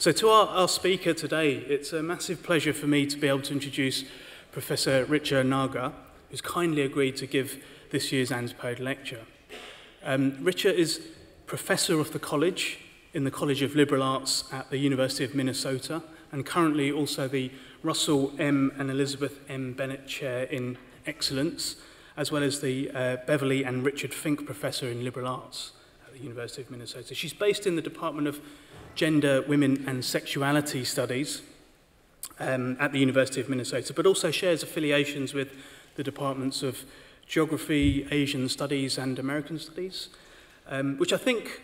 So to our, our speaker today, it's a massive pleasure for me to be able to introduce Professor Richa Naga, who's kindly agreed to give this year's Antipode lecture. Um, Richa is Professor of the College in the College of Liberal Arts at the University of Minnesota and currently also the Russell M. and Elizabeth M. Bennett Chair in Excellence, as well as the uh, Beverly and Richard Fink Professor in Liberal Arts at the University of Minnesota. She's based in the Department of gender, women and sexuality studies um, at the University of Minnesota, but also shares affiliations with the departments of geography, Asian studies and American studies, um, which I think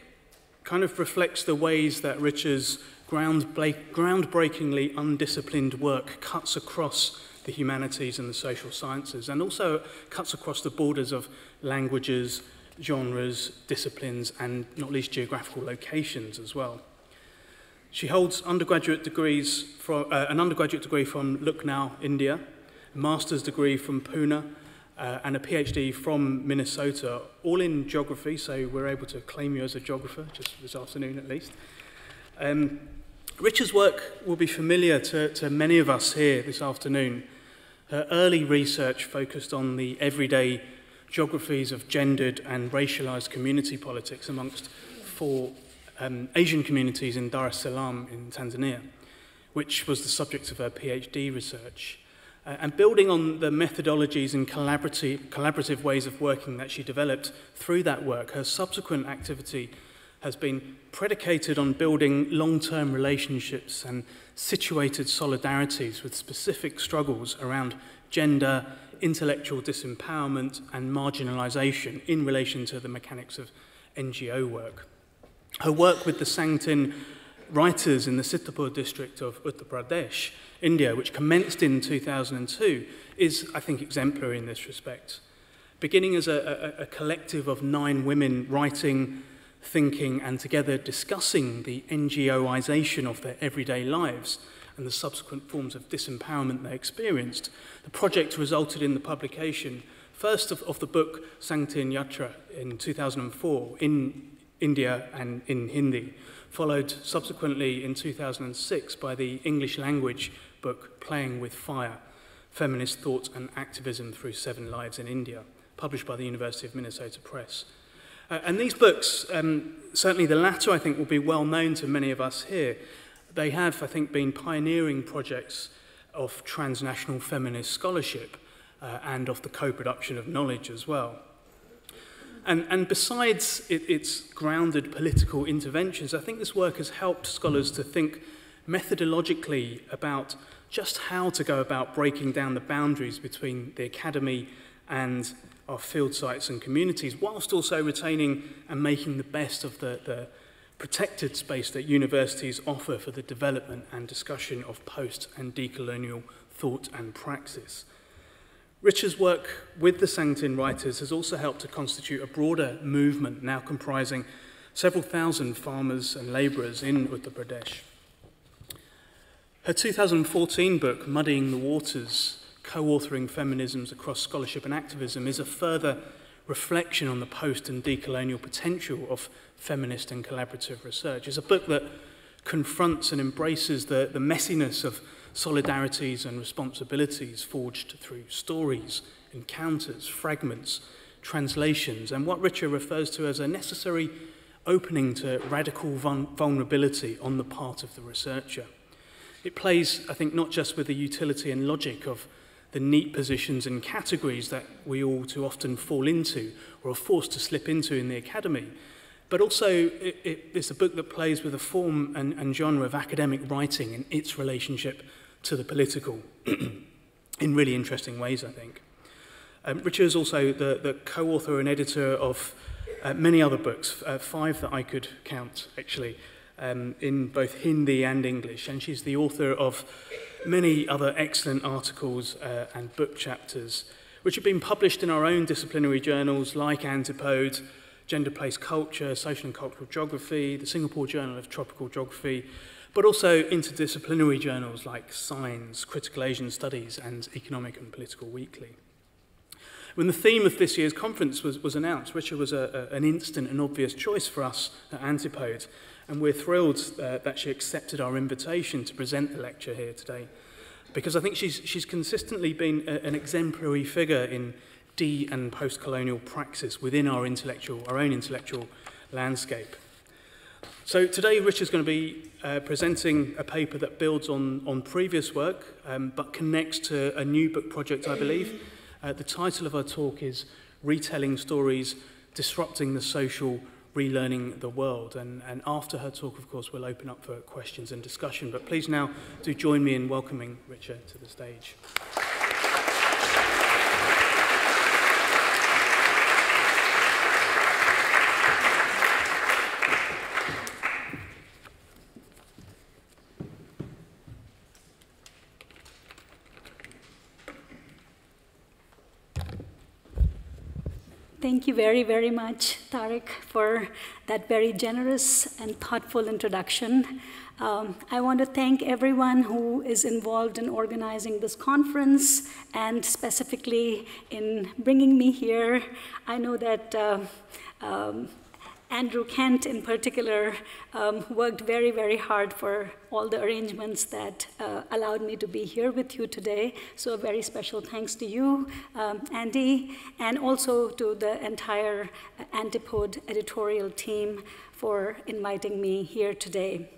kind of reflects the ways that Richard's groundbreakingly undisciplined work cuts across the humanities and the social sciences, and also cuts across the borders of languages, genres, disciplines, and not least geographical locations as well. She holds undergraduate degrees from, uh, an undergraduate degree from Lucknow, India, a master's degree from Pune, uh, and a PhD from Minnesota, all in geography, so we're able to claim you as a geographer, just this afternoon at least. Um, Richa's work will be familiar to, to many of us here this afternoon. Her early research focused on the everyday geographies of gendered and racialized community politics amongst four um, Asian communities in Dar es Salaam in Tanzania, which was the subject of her PhD research. Uh, and building on the methodologies and collaborative, collaborative ways of working that she developed through that work, her subsequent activity has been predicated on building long-term relationships and situated solidarities with specific struggles around gender, intellectual disempowerment and marginalization in relation to the mechanics of NGO work. Her work with the Sangtin writers in the Sitapur district of Uttar Pradesh, India, which commenced in 2002, is, I think, exemplary in this respect. Beginning as a, a, a collective of nine women writing, thinking, and together discussing the NGOization of their everyday lives and the subsequent forms of disempowerment they experienced, the project resulted in the publication, first of, of the book Sangtin Yatra in 2004 in India and in Hindi, followed subsequently in 2006 by the English language book Playing with Fire, Feminist Thought and Activism Through Seven Lives in India, published by the University of Minnesota Press. Uh, and these books, um, certainly the latter, I think, will be well known to many of us here. They have, I think, been pioneering projects of transnational feminist scholarship uh, and of the co-production of knowledge as well. And, and besides it, its grounded political interventions, I think this work has helped scholars to think methodologically about just how to go about breaking down the boundaries between the academy and our field sites and communities, whilst also retaining and making the best of the, the protected space that universities offer for the development and discussion of post and decolonial thought and praxis. Richard's work with the Sangtin writers has also helped to constitute a broader movement now comprising several thousand farmers and labourers in Uttar Pradesh. Her 2014 book, Muddying the Waters, Co-authoring Feminisms Across Scholarship and Activism, is a further reflection on the post and decolonial potential of feminist and collaborative research. It's a book that confronts and embraces the, the messiness of solidarities and responsibilities forged through stories, encounters, fragments, translations, and what Richa refers to as a necessary opening to radical vulnerability on the part of the researcher. It plays, I think, not just with the utility and logic of the neat positions and categories that we all too often fall into or are forced to slip into in the academy, but also it, it, it's a book that plays with the form and, and genre of academic writing and its relationship to the political in really interesting ways, I think. Um, Richard is also the, the co-author and editor of uh, many other books, uh, five that I could count, actually, um, in both Hindi and English. And she's the author of many other excellent articles uh, and book chapters, which have been published in our own disciplinary journals like Antipode, Gender Place Culture, Social and Cultural Geography, the Singapore Journal of Tropical Geography, but also interdisciplinary journals like Science, Critical Asian Studies, and Economic and Political Weekly. When the theme of this year's conference was, was announced, Richard was a, a, an instant and obvious choice for us at Antipode, and we're thrilled uh, that she accepted our invitation to present the lecture here today, because I think she's, she's consistently been a, an exemplary figure in de- and post-colonial praxis within our intellectual, our own intellectual landscape. So today Rich is going to be uh, presenting a paper that builds on, on previous work um, but connects to a new book project, I believe. Uh, the title of our talk is Retelling Stories, Disrupting the Social, Relearning the World. And, and after her talk, of course, we'll open up for questions and discussion. But please now do join me in welcoming Richard to the stage. Thank you very, very much, Tariq, for that very generous and thoughtful introduction. Um, I want to thank everyone who is involved in organizing this conference and specifically in bringing me here. I know that uh, um, Andrew Kent, in particular, um, worked very, very hard for all the arrangements that uh, allowed me to be here with you today. So, a very special thanks to you, um, Andy, and also to the entire Antipode editorial team for inviting me here today.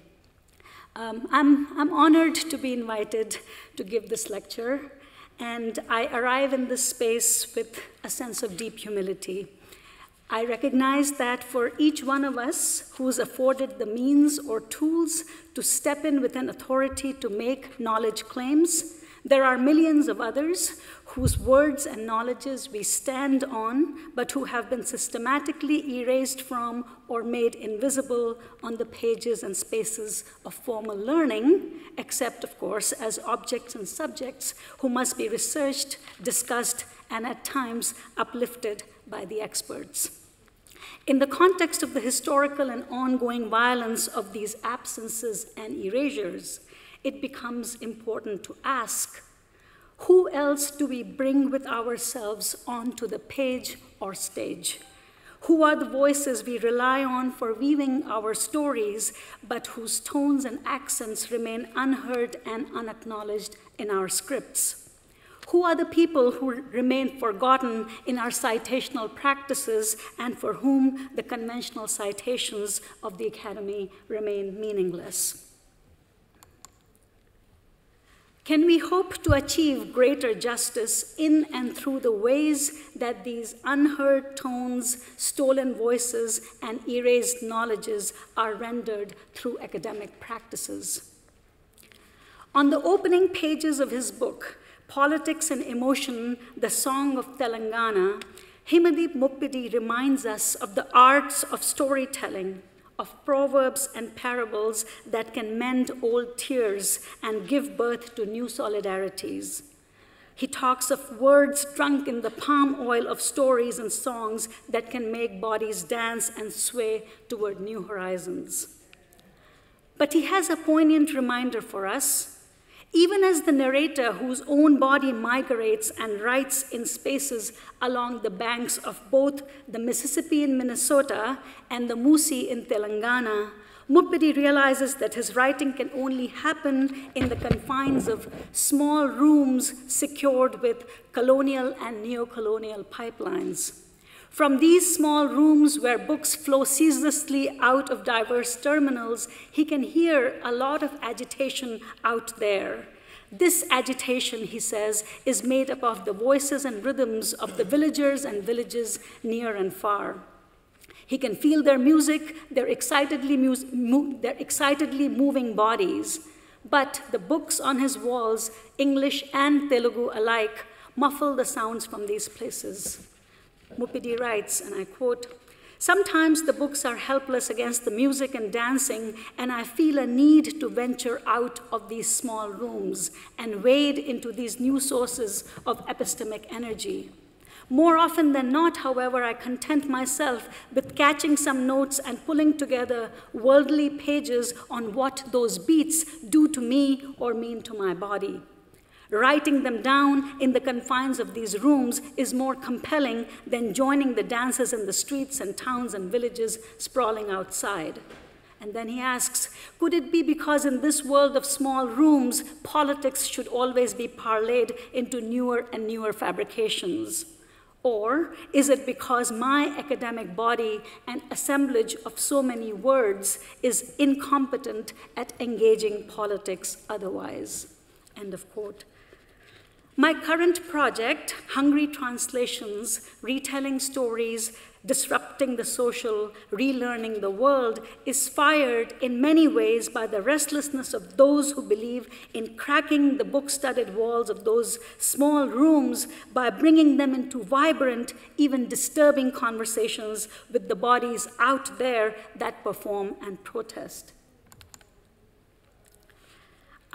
Um, I'm, I'm honored to be invited to give this lecture, and I arrive in this space with a sense of deep humility. I recognize that for each one of us who is afforded the means or tools to step in with an authority to make knowledge claims, there are millions of others whose words and knowledges we stand on, but who have been systematically erased from or made invisible on the pages and spaces of formal learning, except, of course, as objects and subjects who must be researched, discussed, and at times uplifted by the experts. In the context of the historical and ongoing violence of these absences and erasures, it becomes important to ask who else do we bring with ourselves onto the page or stage? Who are the voices we rely on for weaving our stories, but whose tones and accents remain unheard and unacknowledged in our scripts? Who are the people who remain forgotten in our citational practices and for whom the conventional citations of the Academy remain meaningless? Can we hope to achieve greater justice in and through the ways that these unheard tones, stolen voices, and erased knowledges are rendered through academic practices? On the opening pages of his book, Politics and Emotion, the Song of Telangana, Himadeep Muppidi reminds us of the arts of storytelling, of proverbs and parables that can mend old tears and give birth to new solidarities. He talks of words drunk in the palm oil of stories and songs that can make bodies dance and sway toward new horizons. But he has a poignant reminder for us even as the narrator, whose own body migrates and writes in spaces along the banks of both the Mississippi in Minnesota and the Musi in Telangana, Muppidi realizes that his writing can only happen in the confines of small rooms secured with colonial and neo-colonial pipelines. From these small rooms where books flow ceaselessly out of diverse terminals, he can hear a lot of agitation out there. This agitation, he says, is made up of the voices and rhythms of the villagers and villages near and far. He can feel their music, their excitedly, mu their excitedly moving bodies. But the books on his walls, English and Telugu alike, muffle the sounds from these places. Muppidi writes, and I quote, Sometimes the books are helpless against the music and dancing, and I feel a need to venture out of these small rooms and wade into these new sources of epistemic energy. More often than not, however, I content myself with catching some notes and pulling together worldly pages on what those beats do to me or mean to my body. Writing them down in the confines of these rooms is more compelling than joining the dances in the streets and towns and villages sprawling outside. And then he asks, could it be because in this world of small rooms, politics should always be parlayed into newer and newer fabrications? Or is it because my academic body an assemblage of so many words is incompetent at engaging politics otherwise? End of quote. My current project, Hungry Translations, retelling stories disrupting the social, relearning the world, is fired in many ways by the restlessness of those who believe in cracking the book studded walls of those small rooms by bringing them into vibrant, even disturbing conversations with the bodies out there that perform and protest.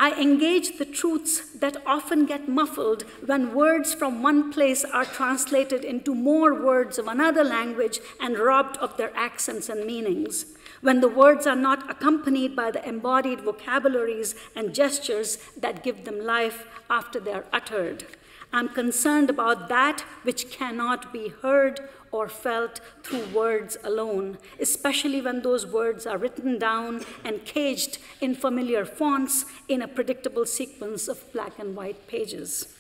I engage the truths that often get muffled when words from one place are translated into more words of another language and robbed of their accents and meanings. When the words are not accompanied by the embodied vocabularies and gestures that give them life after they're uttered. I'm concerned about that which cannot be heard or felt through words alone, especially when those words are written down and caged in familiar fonts in a predictable sequence of black and white pages.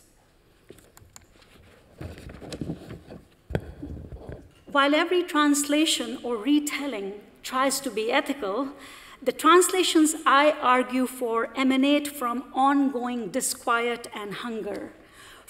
While every translation or retelling tries to be ethical, the translations I argue for emanate from ongoing disquiet and hunger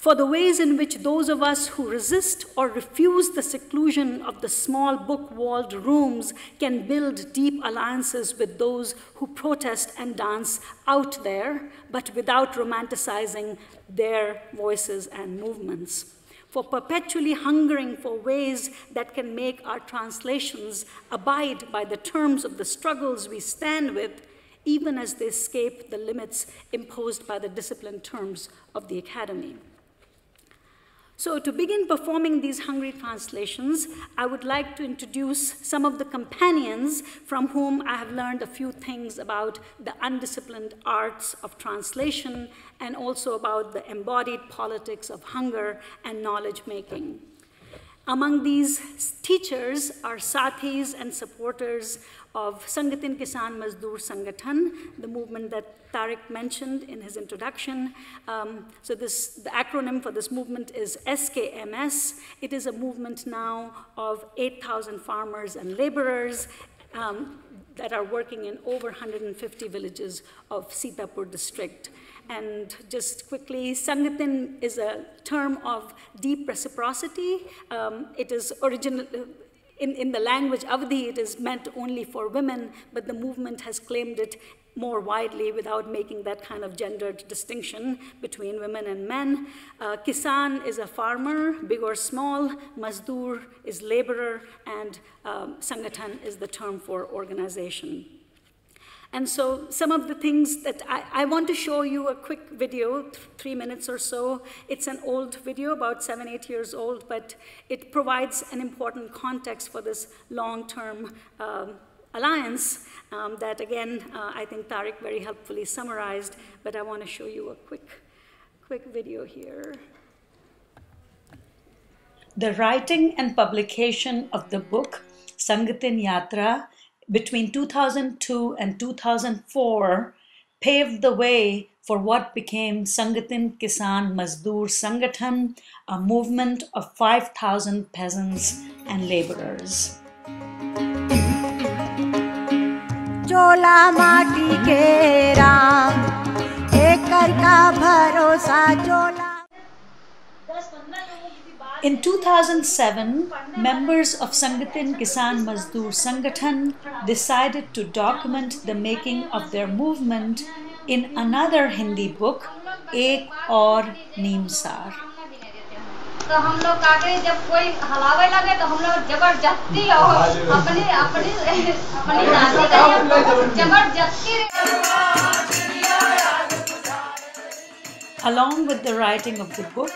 for the ways in which those of us who resist or refuse the seclusion of the small book walled rooms can build deep alliances with those who protest and dance out there, but without romanticizing their voices and movements. For perpetually hungering for ways that can make our translations abide by the terms of the struggles we stand with, even as they escape the limits imposed by the disciplined terms of the academy. So to begin performing these hungry translations, I would like to introduce some of the companions from whom I have learned a few things about the undisciplined arts of translation and also about the embodied politics of hunger and knowledge making. Among these teachers are sathis and supporters of Sangatin Kisan Mazdoor Sangathan, the movement that Tariq mentioned in his introduction. Um, so this, the acronym for this movement is SKMS. It is a movement now of 8,000 farmers and laborers um, that are working in over 150 villages of Sitapur district. And just quickly, Sangatin is a term of deep reciprocity. Um, it is original, in, in the language Awadhi, it is meant only for women, but the movement has claimed it more widely without making that kind of gendered distinction between women and men. Uh, Kisan is a farmer, big or small. Mazdoor is laborer, and um, Sangathan is the term for organization. And so some of the things that I, I want to show you a quick video, th three minutes or so. It's an old video, about seven, eight years old, but it provides an important context for this long-term um, alliance um, that, again, uh, I think Tariq very helpfully summarized, but I want to show you a quick, quick video here. The writing and publication of the book Sangatin Yatra between 2002 and 2004 paved the way for what became Sangatin Kisan Mazdoor Sangathan, a movement of 5,000 peasants and laborers. चोला माटी के राम एक का भरोसा चोला in 2007, members of Sangatin Kisan Mazdoor Sangathan decided to document the making of their movement in another Hindi book, Ek Aur Neemsar. तो हम लोग काके जब कोई हलावे लगे तो हम लोग जबरदस्ती और अपनी अपनी अपनी नाती जबरदस्ती Along with the writing of the book,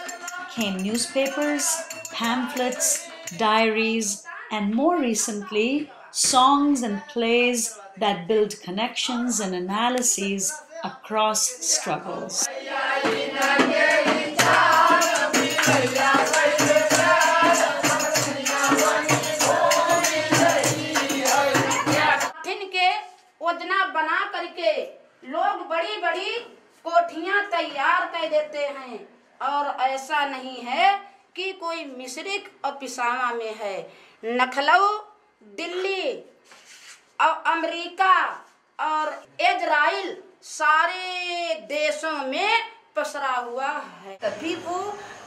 came newspapers, pamphlets, diaries, and more recently, songs and plays that build connections and analyses across struggles. बना करके लोग बड़ी बड़ी कोठियां तैयार कर देते हैं और ऐसा नहीं है कि कोई मिश्रिक और पिसामा में है। नखलऊ, दिल्ली और अमेरिका और इजराइल सारे देशों में पसरा हुआ है। तभी वो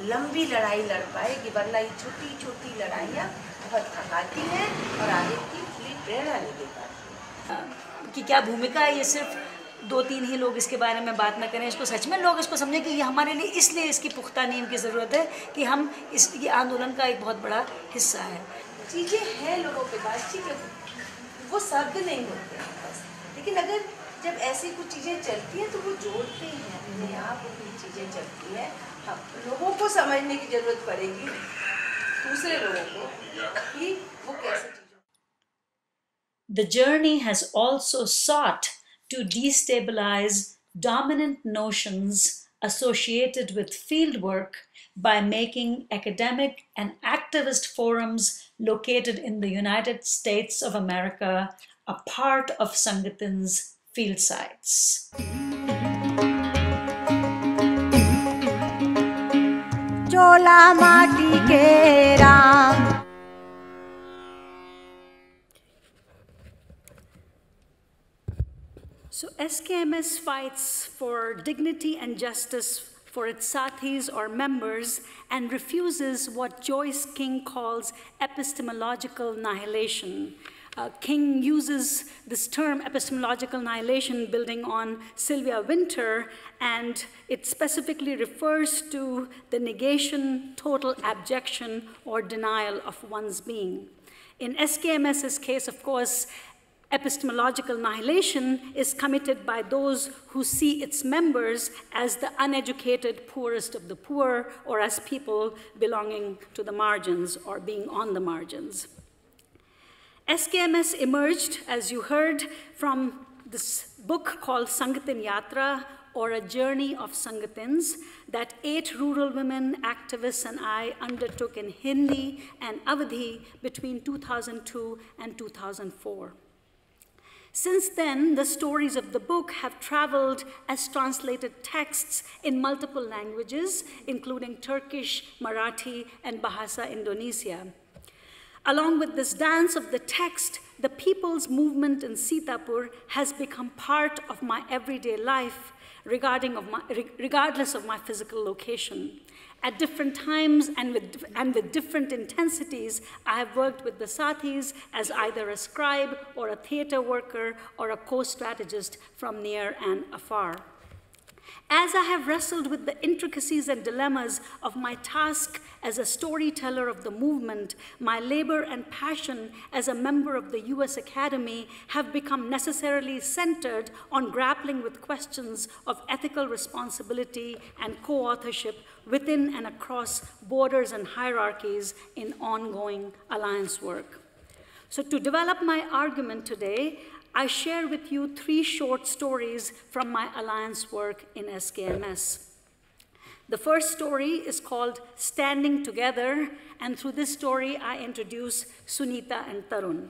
लंबी लड़ाई लड़ पाएगी, वरना ये छोटी छोटी लड़ाइयाँ बहुत थकाती हैं और आगे की पूरी प्रेरणा नहीं दे पाती। कि क्या भूमिका है ये सिर्फ़ दो तीन ही लोग इसके बारे में बात ना करें, इसको सच में लोग इसको समझें कि ये हमारे लिए इसलिए इसकी पुख्ता नीम की ज़रूरत है कि हम इस, ये आंदोलन का एक बहुत बड़ा हिस्सा है। चीज़ें हैं लोगों के पास, ठीक है? वो शब्द नहीं होते हैं लेकिन अगर जब ऐसी कुछ चीज़ें चलती हैं तो वो जोड़ते ही हैं, अपने आप अपनी चीज़ें चलती हैं। हम लोगों को समझने की ज़रूरत पड़ेगी, दूसरे लोगों को, कि वो कैसे The journey has also sought to destabilize dominant notions associated with fieldwork by making academic and activist forums located in the United States of America a part of Sangtin's field sites. Chola Mati Ke Ram So SKMS fights for dignity and justice for its sathis or members and refuses what Joyce King calls epistemological annihilation. Uh, King uses this term epistemological annihilation building on Sylvia Wynter, and it specifically refers to the negation, total abjection, or denial of one's being. In SKMS's case, of course, epistemological annihilation is committed by those who see its members as the uneducated poorest of the poor or as people belonging to the margins or being on the margins. SKMS emerged, as you heard, from this book called Sangatin Yatra, or A Journey of Sangatins, that eight rural women activists and I undertook in Hindi and Awadhi between 2002 and 2004. Since then, the stories of the book have traveled as translated texts in multiple languages, including Turkish, Marathi, and Bahasa Indonesia. Along with this dance of the text, the people's movement in Sitapur has become part of my everyday life, regarding of my, regardless of my physical location. At different times and with, and with different intensities, I have worked with the Sathis as either a scribe or a theater worker or a co-strategist from near and afar. As I have wrestled with the intricacies and dilemmas of my task as a storyteller of the movement, my labor and passion as a member of the US Academy have become necessarily centered on grappling with questions of ethical responsibility and co authorship within and across borders and hierarchies in ongoing alliance work. So, to develop my argument today, I share with you three short stories from my alliance work in SKMS. The first story is called Standing Together, and through this story, I introduce Sunita and Tarun.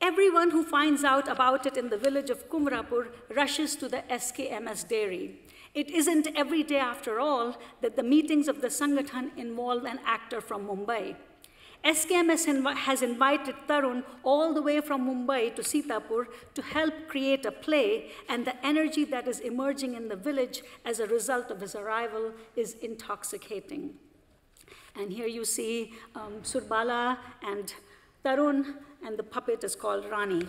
Everyone who finds out about it in the village of Kumrapur rushes to the SKMS dairy. It isn't every day, after all, that the meetings of the Sangathan involve an actor from Mumbai. SKMS has invited Tarun all the way from Mumbai to Sitapur to help create a play, and the energy that is emerging in the village as a result of his arrival is intoxicating. And here you see um, Surbala and Tarun, and the puppet is called Rani.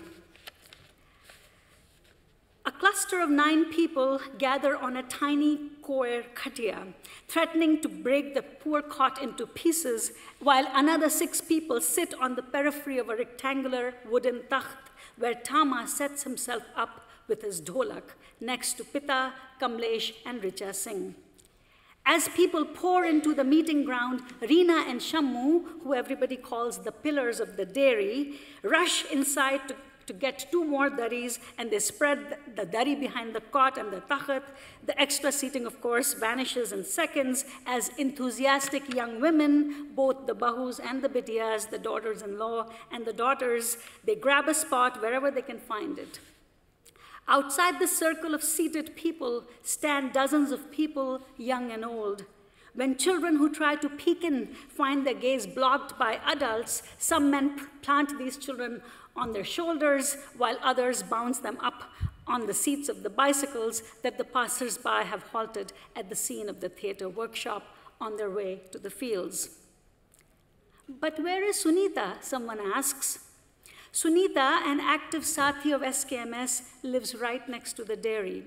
A cluster of nine people gather on a tiny koer khatia, threatening to break the poor cot into pieces, while another six people sit on the periphery of a rectangular wooden takht where Tama sets himself up with his dholak next to Pita, Kamlesh, and Richa Singh. As people pour into the meeting ground, Reena and Shammu, who everybody calls the pillars of the dairy, rush inside to to get two more daris, and they spread the dari behind the cot and the takhat. The extra seating, of course, vanishes in seconds as enthusiastic young women, both the bahus and the bidiyas, the daughters-in-law and the daughters, they grab a spot wherever they can find it. Outside the circle of seated people stand dozens of people, young and old. When children who try to peek in find their gaze blocked by adults, some men plant these children on their shoulders, while others bounce them up on the seats of the bicycles that the passers-by have halted at the scene of the theater workshop on their way to the fields. But where is Sunita? Someone asks. Sunita, an active Sathi of SKMS, lives right next to the dairy.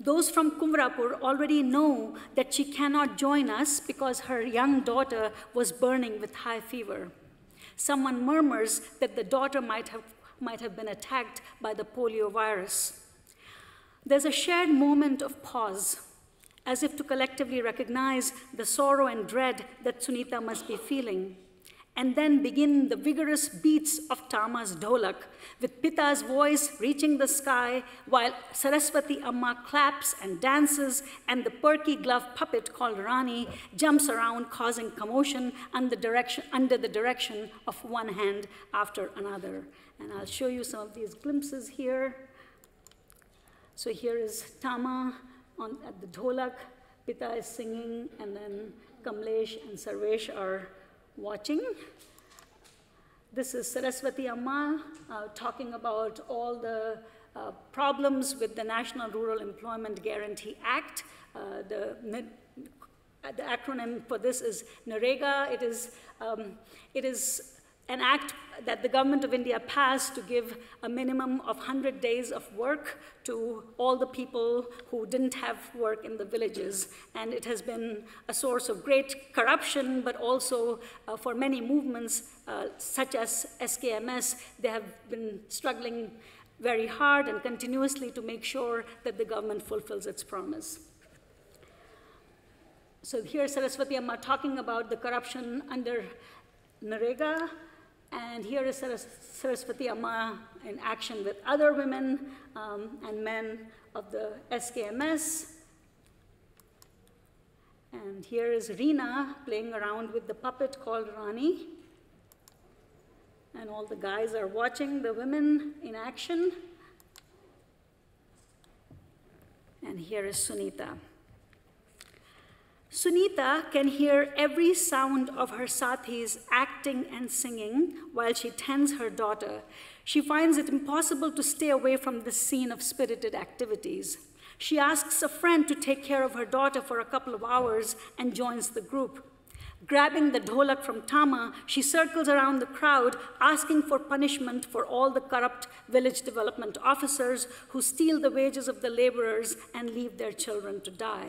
Those from Kumrapur already know that she cannot join us because her young daughter was burning with high fever. Someone murmurs that the daughter might have, might have been attacked by the polio virus. There's a shared moment of pause, as if to collectively recognize the sorrow and dread that Sunita must be feeling and then begin the vigorous beats of Tama's dholak, with Pita's voice reaching the sky, while Saraswati Amma claps and dances, and the perky glove puppet called Rani jumps around, causing commotion under, direction, under the direction of one hand after another. And I'll show you some of these glimpses here. So here is Tama on, at the dholak, Pita is singing, and then Kamlesh and Sarvesh are watching. This is Saraswati Amma uh, talking about all the uh, problems with the National Rural Employment Guarantee Act. Uh, the, the, acronym for this is NREGA. It is, um, it is an act that the government of India passed to give a minimum of 100 days of work to all the people who didn't have work in the villages. And it has been a source of great corruption, but also uh, for many movements, uh, such as SKMS, they have been struggling very hard and continuously to make sure that the government fulfills its promise. So here Saraswati Amma talking about the corruption under NREGA, and here is Saraswati Amma in action with other women um, and men of the SKMS. And here is Reena playing around with the puppet called Rani. And all the guys are watching the women in action. And here is Sunita. Sunita can hear every sound of her sathis acting and singing while she tends her daughter. She finds it impossible to stay away from this scene of spirited activities. She asks a friend to take care of her daughter for a couple of hours and joins the group. Grabbing the dholak from Tama, she circles around the crowd, asking for punishment for all the corrupt village development officers who steal the wages of the laborers and leave their children to die.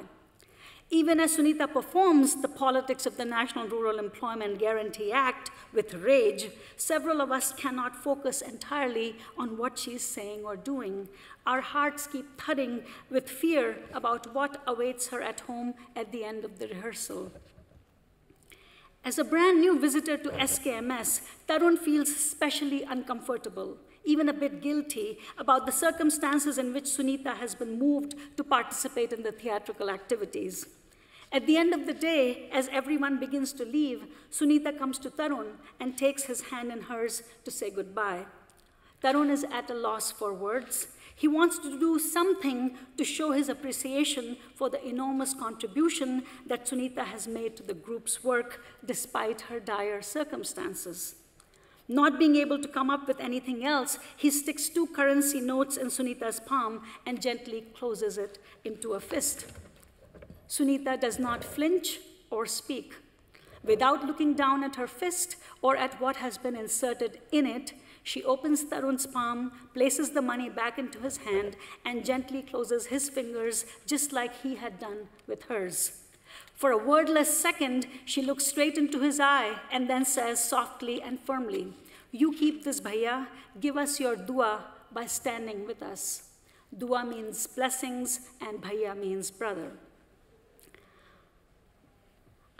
Even as Sunita performs the politics of the National Rural Employment Guarantee Act with rage, several of us cannot focus entirely on what she's saying or doing. Our hearts keep thudding with fear about what awaits her at home at the end of the rehearsal. As a brand new visitor to SKMS, Tarun feels especially uncomfortable, even a bit guilty, about the circumstances in which Sunita has been moved to participate in the theatrical activities. At the end of the day, as everyone begins to leave, Sunita comes to Tarun and takes his hand in hers to say goodbye. Tarun is at a loss for words. He wants to do something to show his appreciation for the enormous contribution that Sunita has made to the group's work despite her dire circumstances. Not being able to come up with anything else, he sticks two currency notes in Sunita's palm and gently closes it into a fist. Sunita does not flinch or speak. Without looking down at her fist or at what has been inserted in it, she opens Tarun's palm, places the money back into his hand, and gently closes his fingers just like he had done with hers. For a wordless second, she looks straight into his eye and then says softly and firmly, You keep this, bhaiya. Give us your dua by standing with us. Dua means blessings, and bhaiya means brother.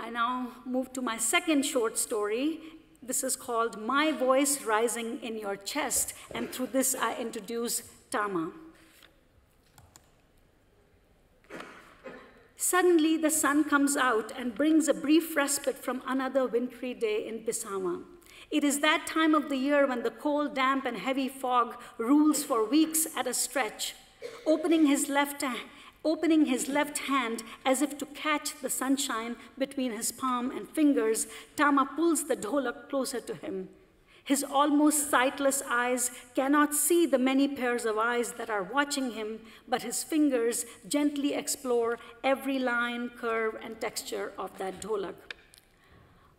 I now move to my second short story. This is called My Voice Rising in Your Chest, and through this I introduce Tama. Suddenly, the sun comes out and brings a brief respite from another wintry day in Pisama. It is that time of the year when the cold, damp, and heavy fog rules for weeks at a stretch. Opening his left opening his left hand as if to catch the sunshine between his palm and fingers, Tama pulls the dholak closer to him. His almost sightless eyes cannot see the many pairs of eyes that are watching him, but his fingers gently explore every line, curve, and texture of that dholak.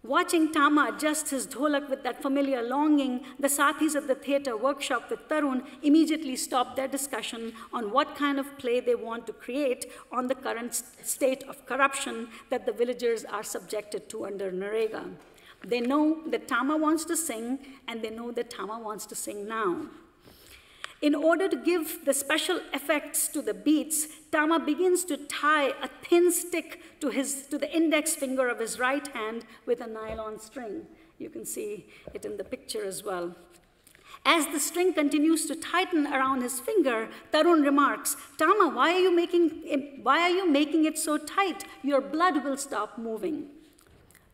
Watching Tama adjust his dholak with that familiar longing, the sathis at the theater workshop with Tarun immediately stopped their discussion on what kind of play they want to create on the current state of corruption that the villagers are subjected to under NREGA. They know that Tama wants to sing, and they know that Tama wants to sing now. In order to give the special effects to the beats, Tama begins to tie a thin stick to, his, to the index finger of his right hand with a nylon string. You can see it in the picture as well. As the string continues to tighten around his finger, Tarun remarks, Tama, why are you making it, why are you making it so tight? Your blood will stop moving.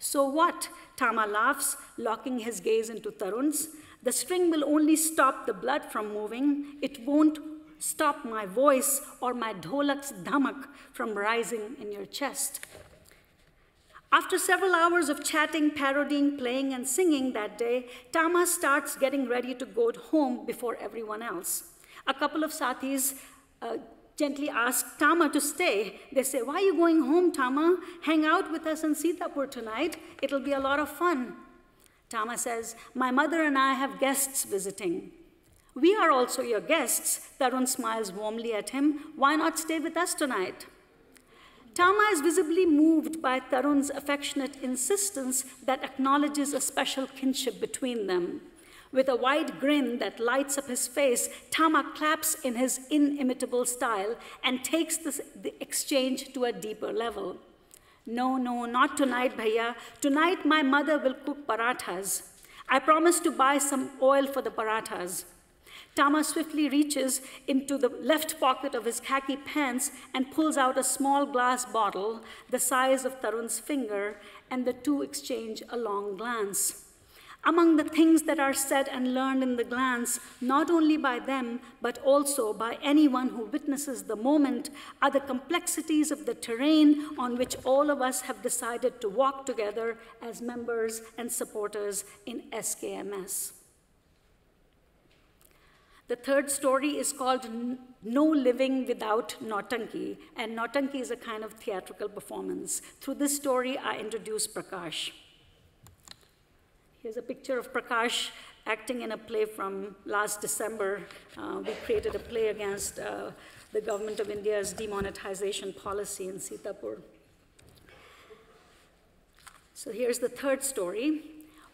So what? Tama laughs, locking his gaze into Tarun's. The string will only stop the blood from moving. It won't stop my voice or my dholak's dhamak from rising in your chest. After several hours of chatting, parodying, playing, and singing that day, Tama starts getting ready to go home before everyone else. A couple of sathis uh, gently ask Tama to stay. They say, Why are you going home, Tama? Hang out with us in Sitapur tonight. It'll be a lot of fun. Tama says, My mother and I have guests visiting. We are also your guests. Tarun smiles warmly at him. Why not stay with us tonight? Tama is visibly moved by Tarun's affectionate insistence that acknowledges a special kinship between them. With a wide grin that lights up his face, Tama claps in his inimitable style and takes the exchange to a deeper level. No, no, not tonight, Bhaiya. Tonight my mother will cook parathas. I promise to buy some oil for the parathas. Tama swiftly reaches into the left pocket of his khaki pants and pulls out a small glass bottle the size of Tarun's finger, and the two exchange a long glance. Among the things that are said and learned in the glance, not only by them, but also by anyone who witnesses the moment, are the complexities of the terrain on which all of us have decided to walk together as members and supporters in SKMS. The third story is called No Living Without Nautanki, and Nautanki is a kind of theatrical performance. Through this story, I introduce Prakash. Here's a picture of Prakash acting in a play from last December. Uh, we created a play against uh, the government of India's demonetization policy in Sitapur. So here's the third story.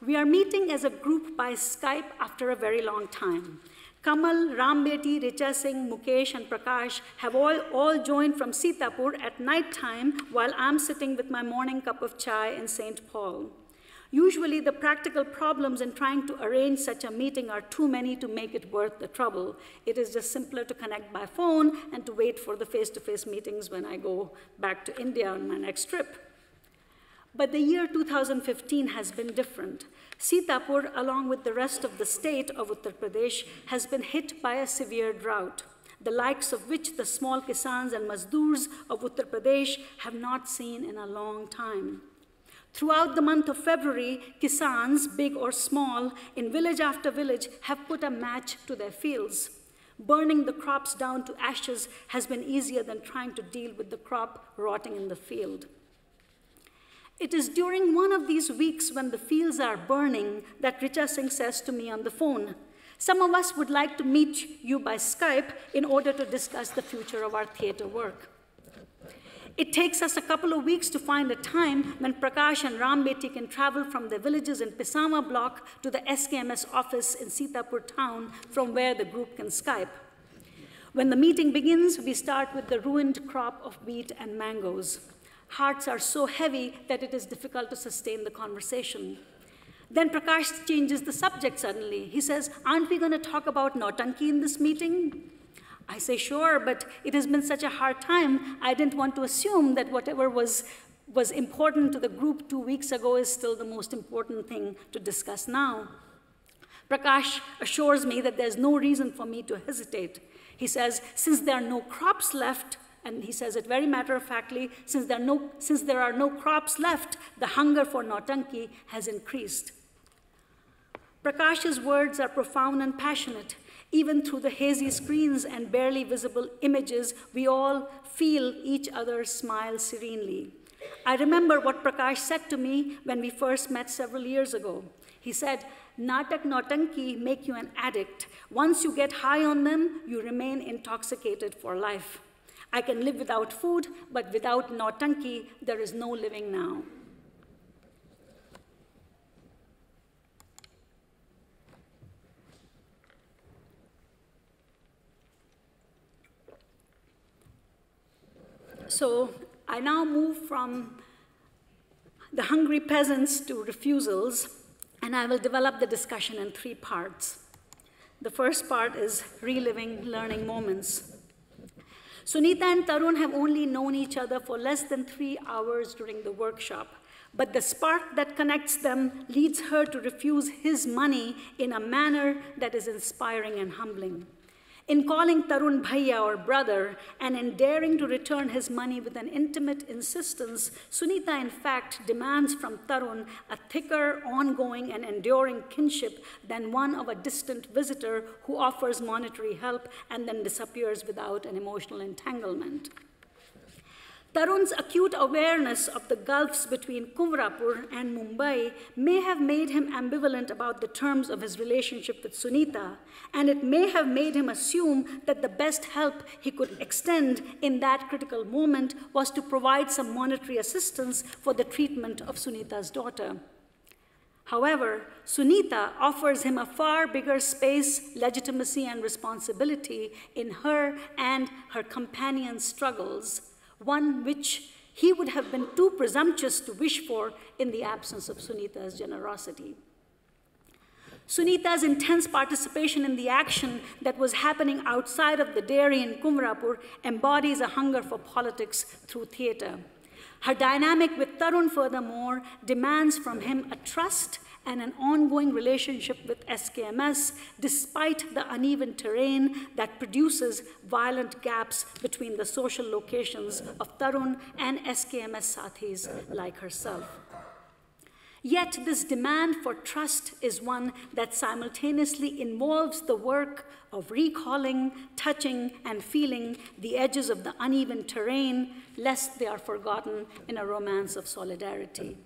We are meeting as a group by Skype after a very long time. Kamal, Rambeti, Richa Singh, Mukesh, and Prakash have all, all joined from Sitapur at night time while I'm sitting with my morning cup of chai in St. Paul. Usually, the practical problems in trying to arrange such a meeting are too many to make it worth the trouble. It is just simpler to connect by phone and to wait for the face to face meetings when I go back to India on my next trip. But the year 2015 has been different. Sitapur, along with the rest of the state of Uttar Pradesh, has been hit by a severe drought, the likes of which the small kisans and mazdoors of Uttar Pradesh have not seen in a long time. Throughout the month of February, Kisans, big or small, in village after village, have put a match to their fields. Burning the crops down to ashes has been easier than trying to deal with the crop rotting in the field. It is during one of these weeks when the fields are burning that Richa Singh says to me on the phone, Some of us would like to meet you by Skype in order to discuss the future of our theater work. It takes us a couple of weeks to find a time when Prakash and Rambeti can travel from their villages in Pisama block to the SKMS office in Sitapur town from where the group can Skype. When the meeting begins, we start with the ruined crop of wheat and mangoes. Hearts are so heavy that it is difficult to sustain the conversation. Then Prakash changes the subject suddenly. He says, Aren't we going to talk about Nautanki in this meeting? I say, sure, but it has been such a hard time. I didn't want to assume that whatever was, was important to the group two weeks ago is still the most important thing to discuss now. Prakash assures me that there's no reason for me to hesitate. He says, since there are no crops left, and he says it very matter of factly, since there, no, since there are no crops left, the hunger for Nautanki has increased. Prakash's words are profound and passionate. Even through the hazy screens and barely visible images, we all feel each other smile serenely. I remember what Prakash said to me when we first met several years ago. He said, Natak Nautanki make you an addict. Once you get high on them, you remain intoxicated for life. I can live without food, but without Nautanki, there is no living now. So I now move from the hungry peasants to refusals, and I will develop the discussion in three parts. The first part is reliving learning moments. Sunita and Tarun have only known each other for less than three hours during the workshop, but the spark that connects them leads her to refuse his money in a manner that is inspiring and humbling. In calling Tarun Bhaiya or brother and in daring to return his money with an intimate insistence, Sunita in fact demands from Tarun a thicker, ongoing, and enduring kinship than one of a distant visitor who offers monetary help and then disappears without an emotional entanglement. Tarun's acute awareness of the gulfs between Kumrapur and Mumbai may have made him ambivalent about the terms of his relationship with Sunita, and it may have made him assume that the best help he could extend in that critical moment was to provide some monetary assistance for the treatment of Sunita's daughter. However, Sunita offers him a far bigger space, legitimacy, and responsibility in her and her companion's struggles one which he would have been too presumptuous to wish for in the absence of Sunita's generosity. Sunita's intense participation in the action that was happening outside of the dairy in Kumrapur embodies a hunger for politics through theater. Her dynamic with Tarun, furthermore, demands from him a trust and an ongoing relationship with SKMS despite the uneven terrain that produces violent gaps between the social locations of Tarun and SKMS Sathis like herself. Yet this demand for trust is one that simultaneously involves the work of recalling, touching, and feeling the edges of the uneven terrain, lest they are forgotten in a romance of solidarity.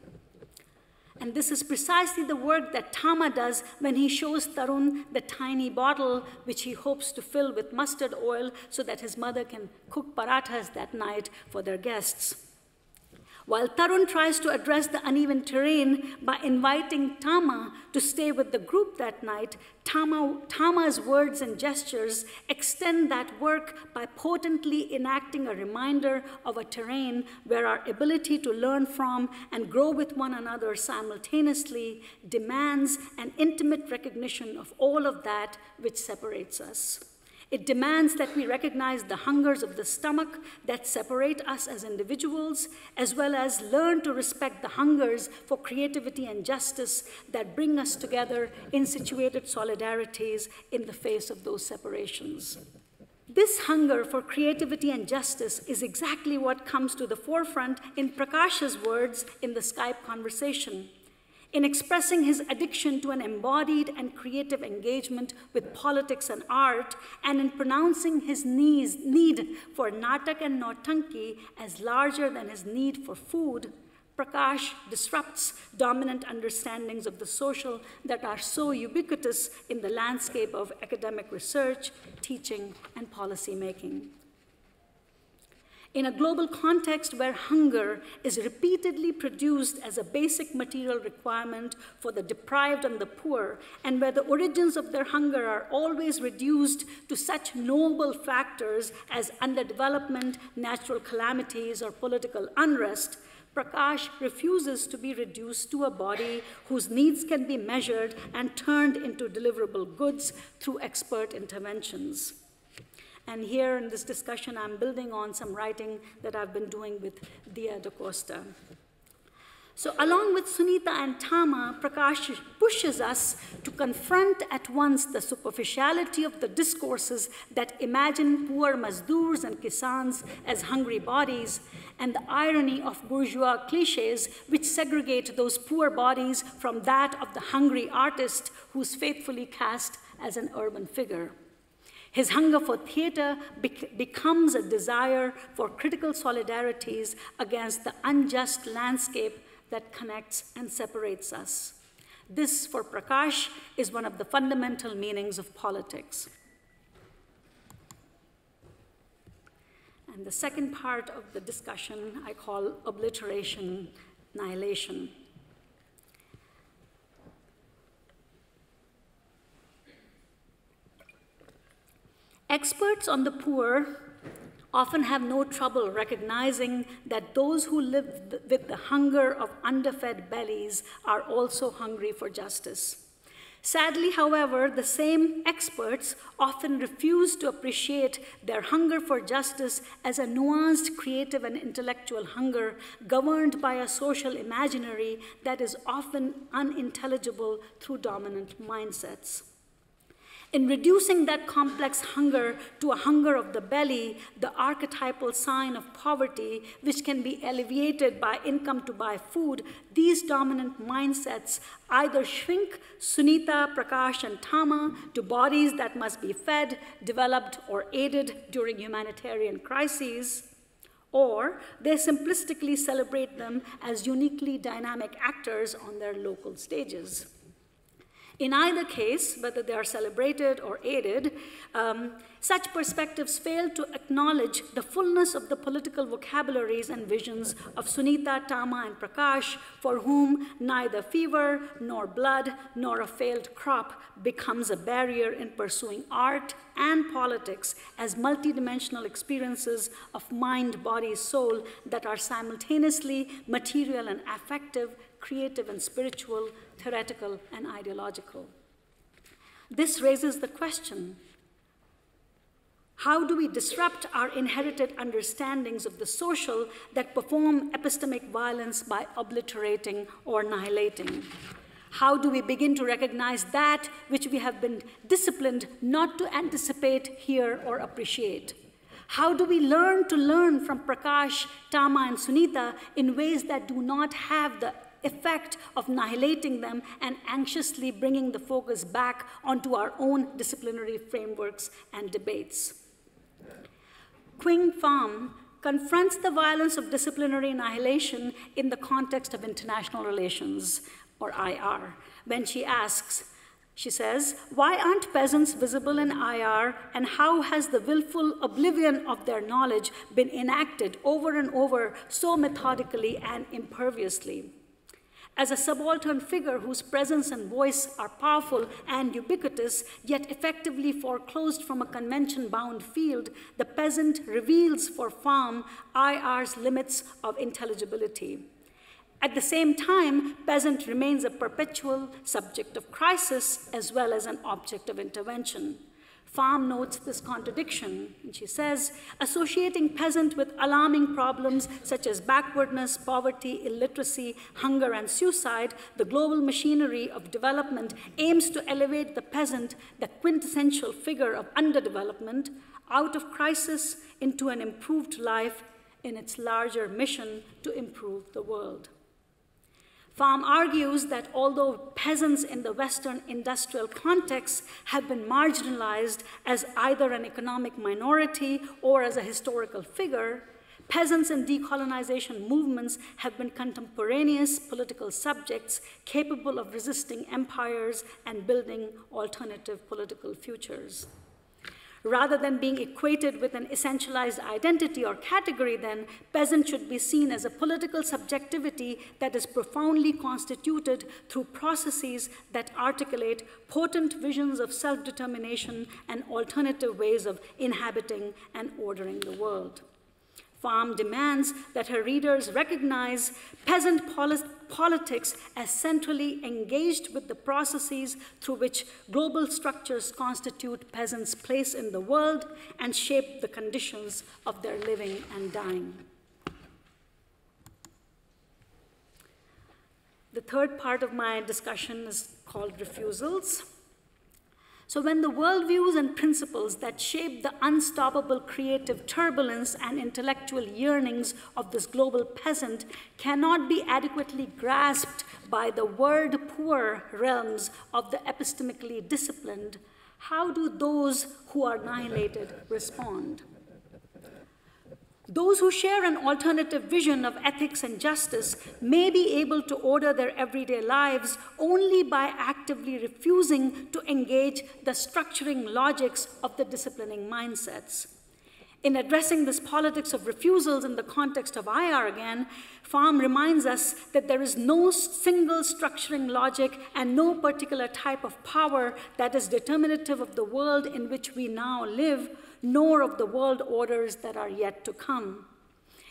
And this is precisely the work that Tama does when he shows Tarun the tiny bottle which he hopes to fill with mustard oil so that his mother can cook parathas that night for their guests. While Tarun tries to address the uneven terrain by inviting Tama to stay with the group that night, Tama, Tama's words and gestures extend that work by potently enacting a reminder of a terrain where our ability to learn from and grow with one another simultaneously demands an intimate recognition of all of that which separates us. It demands that we recognize the hungers of the stomach that separate us as individuals, as well as learn to respect the hungers for creativity and justice that bring us together in situated solidarities in the face of those separations. This hunger for creativity and justice is exactly what comes to the forefront in Prakash's words in the Skype conversation in expressing his addiction to an embodied and creative engagement with politics and art, and in pronouncing his need for Natak and Nautanki as larger than his need for food, Prakash disrupts dominant understandings of the social that are so ubiquitous in the landscape of academic research, teaching, and policy making. In a global context where hunger is repeatedly produced as a basic material requirement for the deprived and the poor, and where the origins of their hunger are always reduced to such noble factors as underdevelopment, natural calamities, or political unrest, Prakash refuses to be reduced to a body whose needs can be measured and turned into deliverable goods through expert interventions. And here in this discussion, I'm building on some writing that I've been doing with Dia da Costa. So, along with Sunita and Tama, Prakash pushes us to confront at once the superficiality of the discourses that imagine poor Mazdoors and Kisans as hungry bodies, and the irony of bourgeois cliches which segregate those poor bodies from that of the hungry artist who's faithfully cast as an urban figure. His hunger for theater bec becomes a desire for critical solidarities against the unjust landscape that connects and separates us. This, for Prakash, is one of the fundamental meanings of politics. And the second part of the discussion I call obliteration, annihilation. Experts on the poor often have no trouble recognizing that those who live with the hunger of underfed bellies are also hungry for justice. Sadly, however, the same experts often refuse to appreciate their hunger for justice as a nuanced creative and intellectual hunger governed by a social imaginary that is often unintelligible through dominant mindsets. In reducing that complex hunger to a hunger of the belly, the archetypal sign of poverty, which can be alleviated by income to buy food, these dominant mindsets either shrink Sunita, Prakash, and Tama to bodies that must be fed, developed, or aided during humanitarian crises, or they simplistically celebrate them as uniquely dynamic actors on their local stages. In either case, whether they are celebrated or aided, um, such perspectives fail to acknowledge the fullness of the political vocabularies and visions of Sunita, Tama, and Prakash, for whom neither fever, nor blood, nor a failed crop becomes a barrier in pursuing art and politics as multidimensional experiences of mind, body, soul that are simultaneously material and affective, creative and spiritual, theoretical and ideological. This raises the question how do we disrupt our inherited understandings of the social that perform epistemic violence by obliterating or annihilating? How do we begin to recognize that which we have been disciplined not to anticipate, hear, or appreciate? How do we learn to learn from Prakash, Tama, and Sunita in ways that do not have the effect of annihilating them and anxiously bringing the focus back onto our own disciplinary frameworks and debates. Quynh Pham confronts the violence of disciplinary annihilation in the context of international relations, or IR, when she asks, she says, Why aren't peasants visible in IR, and how has the willful oblivion of their knowledge been enacted over and over so methodically and imperviously? As a subaltern figure whose presence and voice are powerful and ubiquitous, yet effectively foreclosed from a convention bound field, the peasant reveals for Pham IR's limits of intelligibility. At the same time, peasant remains a perpetual subject of crisis as well as an object of intervention. Pham notes this contradiction, and she says, associating peasant with alarming problems such as backwardness, poverty, illiteracy, hunger, and suicide, the global machinery of development aims to elevate the peasant, the quintessential figure of underdevelopment, out of crisis into an improved life in its larger mission to improve the world. Pham argues that although peasants in the Western industrial context have been marginalized as either an economic minority or as a historical figure, peasants in decolonization movements have been contemporaneous political subjects capable of resisting empires and building alternative political futures. Rather than being equated with an essentialized identity or category, then, peasant should be seen as a political subjectivity that is profoundly constituted through processes that articulate potent visions of self determination and alternative ways of inhabiting and ordering the world. Pham demands that her readers recognize peasant politics as centrally engaged with the processes through which global structures constitute peasants' place in the world and shape the conditions of their living and dying. The third part of my discussion is called refusals. So, when the worldviews and principles that shape the unstoppable creative turbulence and intellectual yearnings of this global peasant cannot be adequately grasped by the word poor realms of the epistemically disciplined, how do those who are annihilated respond? Those who share an alternative vision of ethics and justice may be able to order their everyday lives only by actively refusing to engage the structuring logics of the disciplining mindsets. In addressing this politics of refusals in the context of IR again, Pham reminds us that there is no single structuring logic and no particular type of power that is determinative of the world in which we now live, nor of the world orders that are yet to come.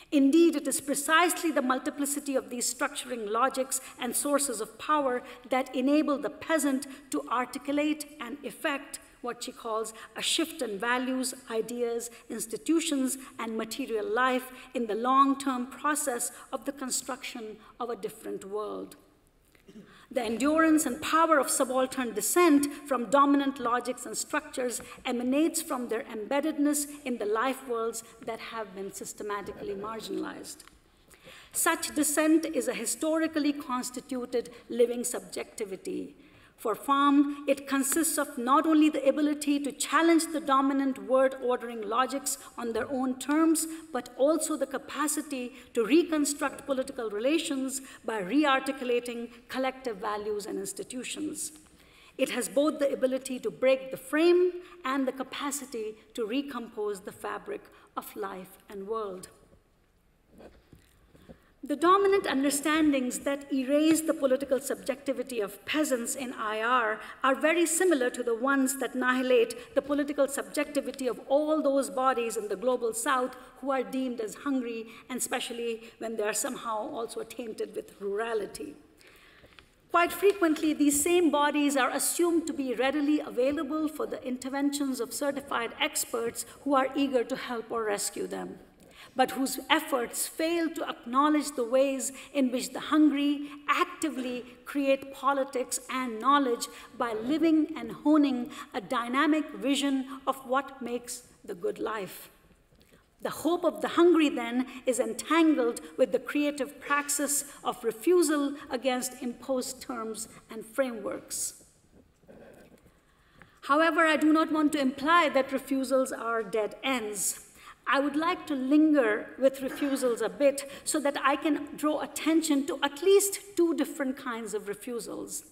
Indeed, it is precisely the multiplicity of these structuring logics and sources of power that enable the peasant to articulate and effect what she calls a shift in values, ideas, institutions, and material life in the long term process of the construction of a different world. The endurance and power of subaltern descent from dominant logics and structures emanates from their embeddedness in the life worlds that have been systematically marginalized. Such descent is a historically constituted living subjectivity for Pham, it consists of not only the ability to challenge the dominant word ordering logics on their own terms, but also the capacity to reconstruct political relations by rearticulating collective values and institutions. It has both the ability to break the frame and the capacity to recompose the fabric of life and world. The dominant understandings that erase the political subjectivity of peasants in IR are very similar to the ones that annihilate the political subjectivity of all those bodies in the global south who are deemed as hungry, and especially when they are somehow also tainted with rurality. Quite frequently, these same bodies are assumed to be readily available for the interventions of certified experts who are eager to help or rescue them but whose efforts fail to acknowledge the ways in which the hungry actively create politics and knowledge by living and honing a dynamic vision of what makes the good life. The hope of the hungry, then, is entangled with the creative praxis of refusal against imposed terms and frameworks. However, I do not want to imply that refusals are dead ends. I would like to linger with refusals a bit so that I can draw attention to at least two different kinds of refusals.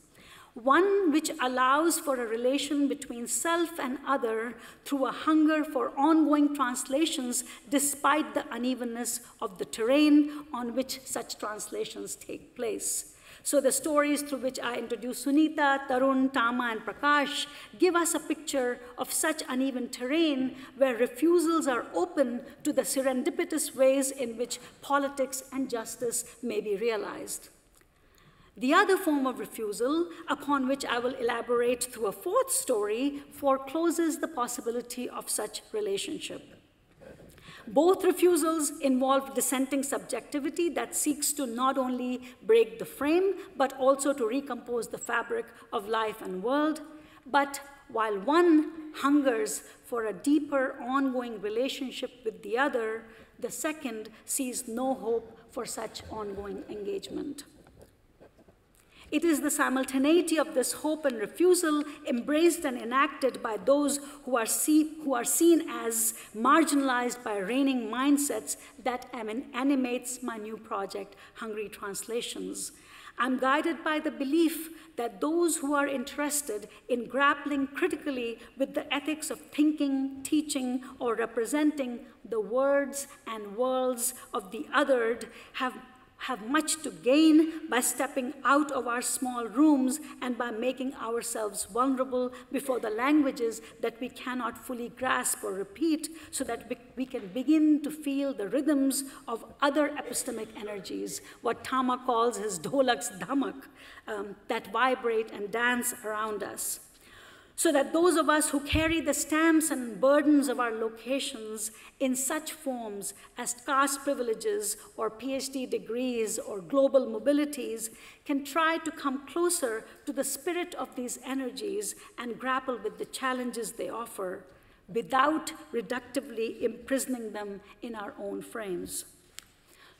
One which allows for a relation between self and other through a hunger for ongoing translations despite the unevenness of the terrain on which such translations take place. So the stories through which I introduce Sunita, Tarun, Tama, and Prakash give us a picture of such uneven terrain where refusals are open to the serendipitous ways in which politics and justice may be realized. The other form of refusal, upon which I will elaborate through a fourth story, forecloses the possibility of such relationship. Both refusals involve dissenting subjectivity that seeks to not only break the frame, but also to recompose the fabric of life and world. But while one hungers for a deeper, ongoing relationship with the other, the second sees no hope for such ongoing engagement. It is the simultaneity of this hope and refusal embraced and enacted by those who are, see, who are seen as marginalized by reigning mindsets that animates my new project, Hungry Translations. I'm guided by the belief that those who are interested in grappling critically with the ethics of thinking, teaching, or representing the words and worlds of the othered have have much to gain by stepping out of our small rooms and by making ourselves vulnerable before the languages that we cannot fully grasp or repeat so that we can begin to feel the rhythms of other epistemic energies, what Tama calls his dholaks dhamak, um, that vibrate and dance around us. So that those of us who carry the stamps and burdens of our locations in such forms as caste privileges or PhD degrees or global mobilities can try to come closer to the spirit of these energies and grapple with the challenges they offer without reductively imprisoning them in our own frames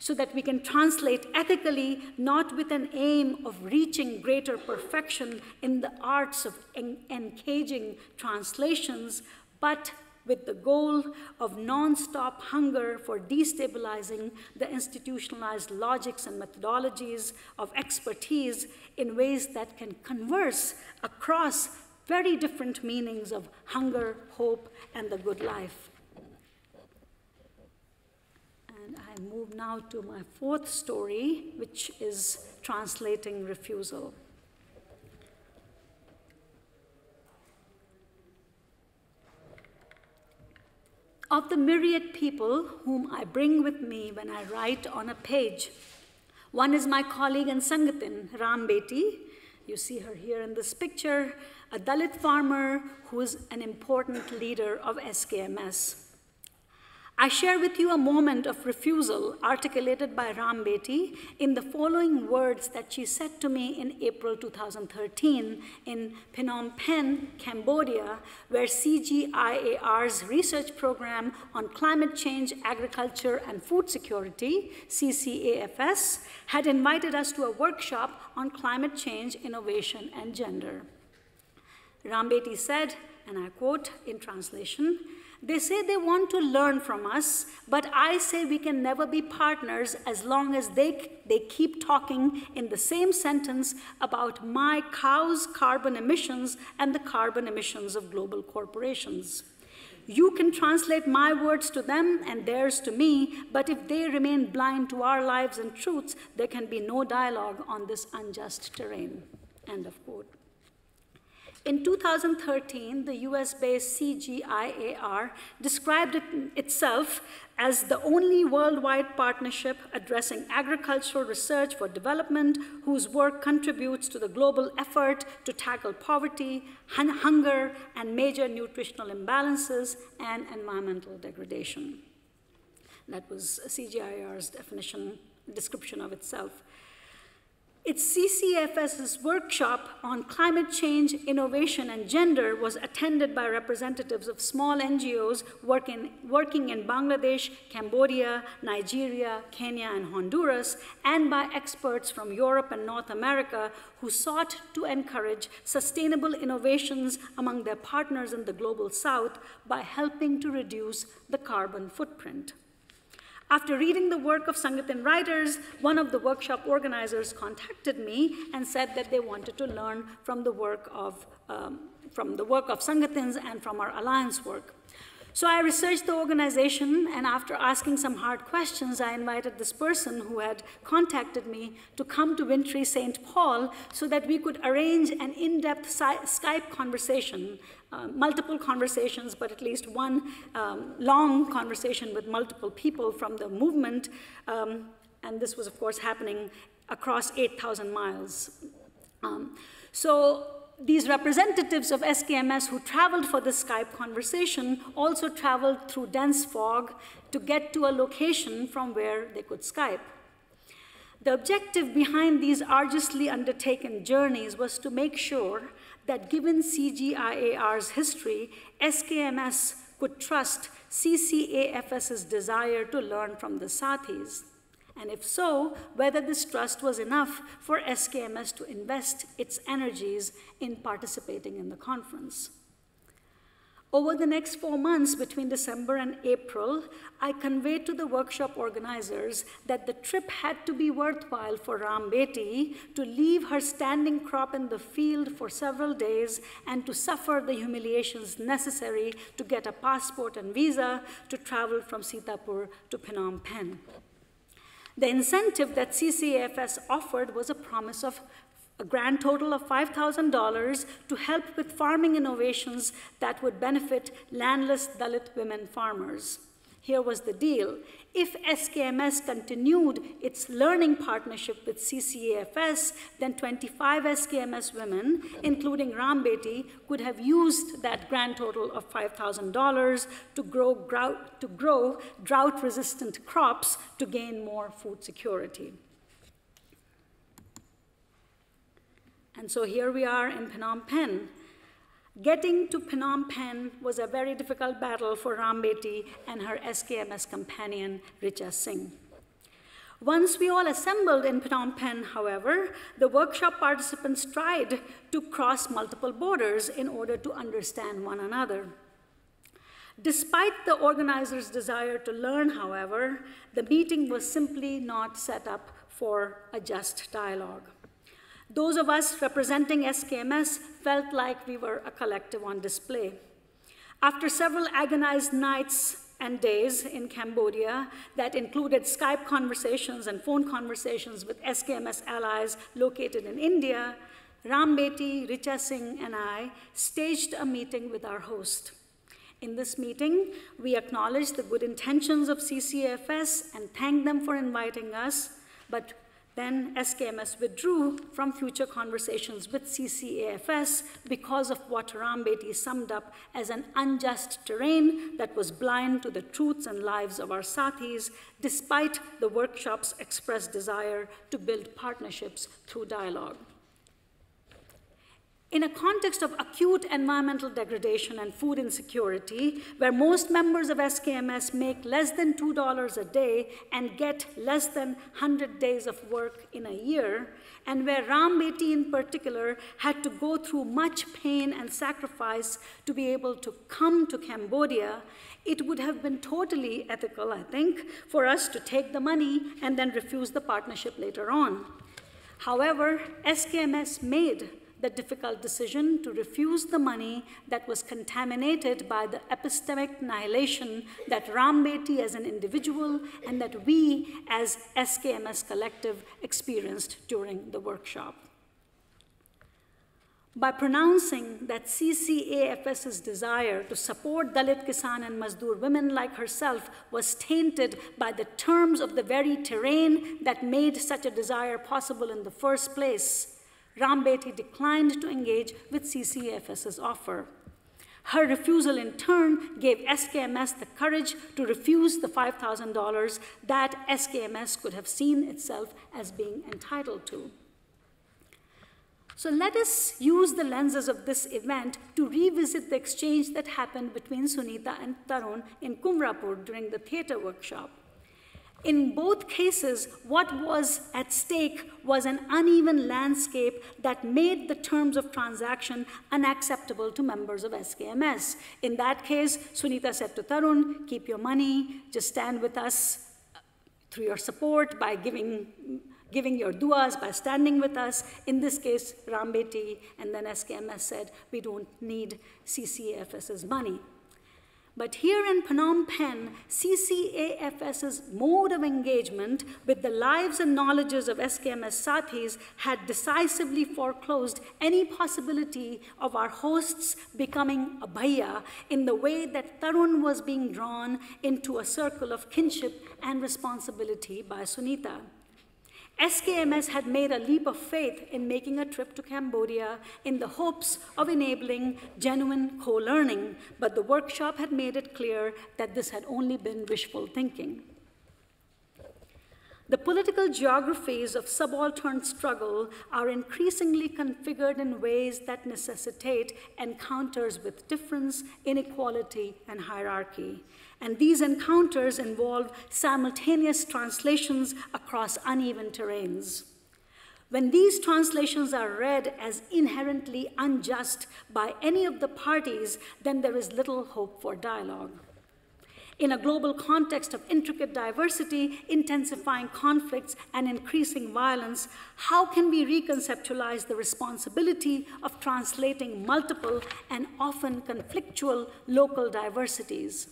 so that we can translate ethically, not with an aim of reaching greater perfection in the arts of en engaging translations, but with the goal of non-stop hunger for destabilizing the institutionalized logics and methodologies of expertise in ways that can converse across very different meanings of hunger, hope, and the good life. And I move now to my fourth story, which is translating refusal. Of the myriad people whom I bring with me when I write on a page, one is my colleague and Sangtin, Ram Beti. You see her here in this picture, a Dalit farmer who is an important leader of SKMS. I share with you a moment of refusal articulated by Ram Beti in the following words that she said to me in April 2013 in Phnom Penh, Cambodia, where CGIAR's research program on climate change, agriculture, and food security, CCAFS, had invited us to a workshop on climate change, innovation, and gender. Ram Beti said, and I quote in translation, they say they want to learn from us, but I say we can never be partners as long as they, they keep talking in the same sentence about my cow's carbon emissions and the carbon emissions of global corporations. You can translate my words to them and theirs to me, but if they remain blind to our lives and truths, there can be no dialogue on this unjust terrain. End of quote. In 2013, the US based CGIAR described it itself as the only worldwide partnership addressing agricultural research for development whose work contributes to the global effort to tackle poverty, hunger, and major nutritional imbalances and environmental degradation. That was CGIAR's definition, description of itself. Its CCAFS's workshop on climate change, innovation, and gender was attended by representatives of small NGOs working, working in Bangladesh, Cambodia, Nigeria, Kenya, and Honduras, and by experts from Europe and North America who sought to encourage sustainable innovations among their partners in the global south by helping to reduce the carbon footprint. After reading the work of Sangtin writers, one of the workshop organizers contacted me and said that they wanted to learn from the work of, um, from the work of Sangtins and from our alliance work. So I researched the organization, and after asking some hard questions, I invited this person who had contacted me to come to Wintry St. Paul so that we could arrange an in depth Skype conversation, uh, multiple conversations, but at least one um, long conversation with multiple people from the movement. Um, and this was, of course, happening across 8,000 miles. Um, so these representatives of SKMS who traveled for the Skype conversation also traveled through dense fog to get to a location from where they could Skype. The objective behind these arduously undertaken journeys was to make sure that given CGIAR's history, SKMS could trust CCAFS's desire to learn from the Sathis. And if so, whether this trust was enough for SKMS to invest its energies in participating in the conference. Over the next four months, between December and April, I conveyed to the workshop organizers that the trip had to be worthwhile for Ram Beti to leave her standing crop in the field for several days and to suffer the humiliations necessary to get a passport and visa to travel from Sitapur to Phnom Penh. The incentive that CCAFS offered was a promise of a grand total of $5,000 to help with farming innovations that would benefit landless Dalit women farmers. Here was the deal. If SKMS continued its learning partnership with CCAFS, then 25 SKMS women, including Rambeti, could have used that grand total of $5,000 to grow, to grow drought-resistant crops to gain more food security. And so here we are in Phnom Penh. Getting to Phnom Penh was a very difficult battle for Rambeti and her SKMS companion, Richa Singh. Once we all assembled in Phnom Penh, however, the workshop participants tried to cross multiple borders in order to understand one another. Despite the organizers' desire to learn, however, the meeting was simply not set up for a just dialogue. Those of us representing SKMS felt like we were a collective on display. After several agonized nights and days in Cambodia that included Skype conversations and phone conversations with SKMS allies located in India, Rambeti, Richa Singh, and I staged a meeting with our host. In this meeting, we acknowledged the good intentions of CCAFS and thanked them for inviting us, but then SKMS withdrew from future conversations with CCAFS because of what Rambeti summed up as an unjust terrain that was blind to the truths and lives of our Sathis, despite the workshop's expressed desire to build partnerships through dialogue. In a context of acute environmental degradation and food insecurity, where most members of SKMS make less than $2 a day and get less than 100 days of work in a year, and where Rambeti in particular had to go through much pain and sacrifice to be able to come to Cambodia, it would have been totally ethical, I think, for us to take the money and then refuse the partnership later on. However, SKMS made the difficult decision to refuse the money that was contaminated by the epistemic annihilation that Rambeti as an individual and that we as SKMS collective experienced during the workshop. By pronouncing that CCAFS's desire to support Dalit Kisan and Mazdoor women like herself was tainted by the terms of the very terrain that made such a desire possible in the first place, Rambeti declined to engage with CCAFS's offer. Her refusal, in turn, gave SKMS the courage to refuse the $5,000 that SKMS could have seen itself as being entitled to. So let us use the lenses of this event to revisit the exchange that happened between Sunita and Tarun in Kumrapur during the theater workshop. In both cases, what was at stake was an uneven landscape that made the terms of transaction unacceptable to members of SKMS. In that case, Sunita said to Tarun, keep your money, just stand with us uh, through your support by giving, giving your duas, by standing with us. In this case, Rambeti and then SKMS said, we don't need CCAFS's money. But here in Phnom Penh, CCAFS's mode of engagement with the lives and knowledges of SKMS Sathis had decisively foreclosed any possibility of our hosts becoming a bhaiya in the way that Tarun was being drawn into a circle of kinship and responsibility by Sunita. SKMS had made a leap of faith in making a trip to Cambodia in the hopes of enabling genuine co learning, but the workshop had made it clear that this had only been wishful thinking. The political geographies of subaltern struggle are increasingly configured in ways that necessitate encounters with difference, inequality, and hierarchy. And these encounters involve simultaneous translations across uneven terrains. When these translations are read as inherently unjust by any of the parties, then there is little hope for dialogue. In a global context of intricate diversity, intensifying conflicts, and increasing violence, how can we reconceptualize the responsibility of translating multiple and often conflictual local diversities?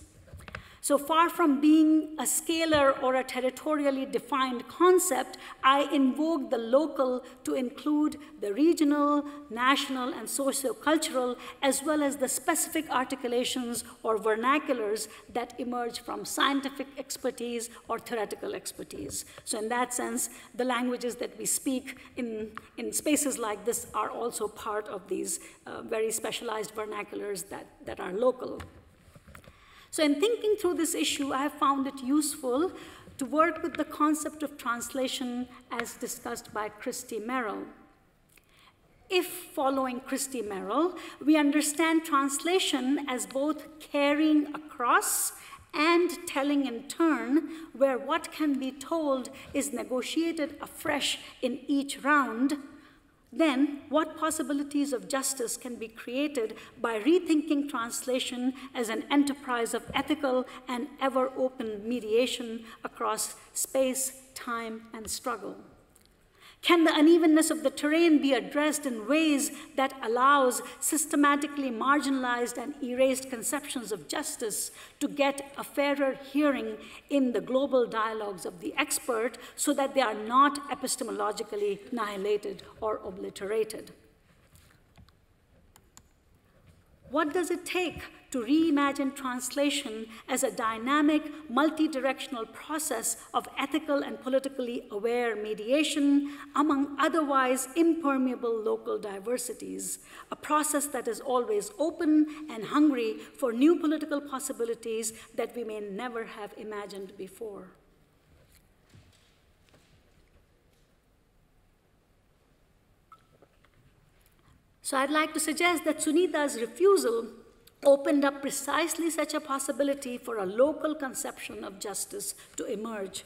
So far from being a scalar or a territorially defined concept, I invoke the local to include the regional, national, and socio-cultural, as well as the specific articulations or vernaculars that emerge from scientific expertise or theoretical expertise. So in that sense, the languages that we speak in, in spaces like this are also part of these uh, very specialized vernaculars that, that are local. So in thinking through this issue, I have found it useful to work with the concept of translation as discussed by Christi Merrill. If, following Christi Merrill, we understand translation as both carrying across and telling in turn, where what can be told is negotiated afresh in each round, then what possibilities of justice can be created by rethinking translation as an enterprise of ethical and ever open mediation across space, time, and struggle? Can the unevenness of the terrain be addressed in ways that allows systematically marginalized and erased conceptions of justice to get a fairer hearing in the global dialogues of the expert so that they are not epistemologically annihilated or obliterated? What does it take to reimagine translation as a dynamic, multi-directional process of ethical and politically aware mediation among otherwise impermeable local diversities, a process that is always open and hungry for new political possibilities that we may never have imagined before. So I'd like to suggest that Sunita's refusal opened up precisely such a possibility for a local conception of justice to emerge.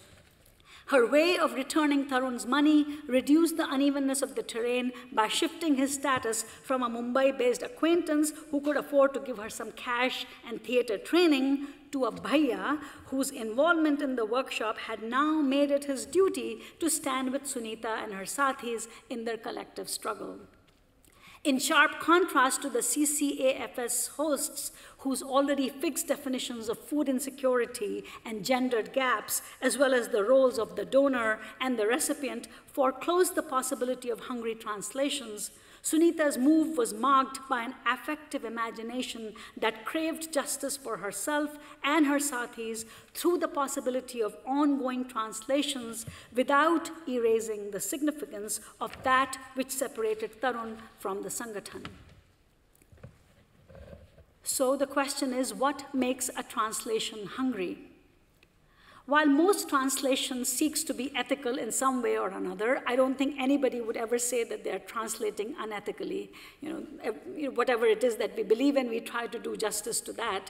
Her way of returning Tarun's money reduced the unevenness of the terrain by shifting his status from a Mumbai based acquaintance who could afford to give her some cash and theater training to a bhaiya whose involvement in the workshop had now made it his duty to stand with Sunita and her sathis in their collective struggle in sharp contrast to the CCAFS hosts whose already fixed definitions of food insecurity and gendered gaps, as well as the roles of the donor and the recipient, foreclose the possibility of hungry translations, Sunita's move was marked by an affective imagination that craved justice for herself and her sathis through the possibility of ongoing translations without erasing the significance of that which separated Tarun from the Sangathan. So the question is what makes a translation hungry? While most translation seeks to be ethical in some way or another, I don't think anybody would ever say that they're translating unethically. You know, whatever it is that we believe in, we try to do justice to that.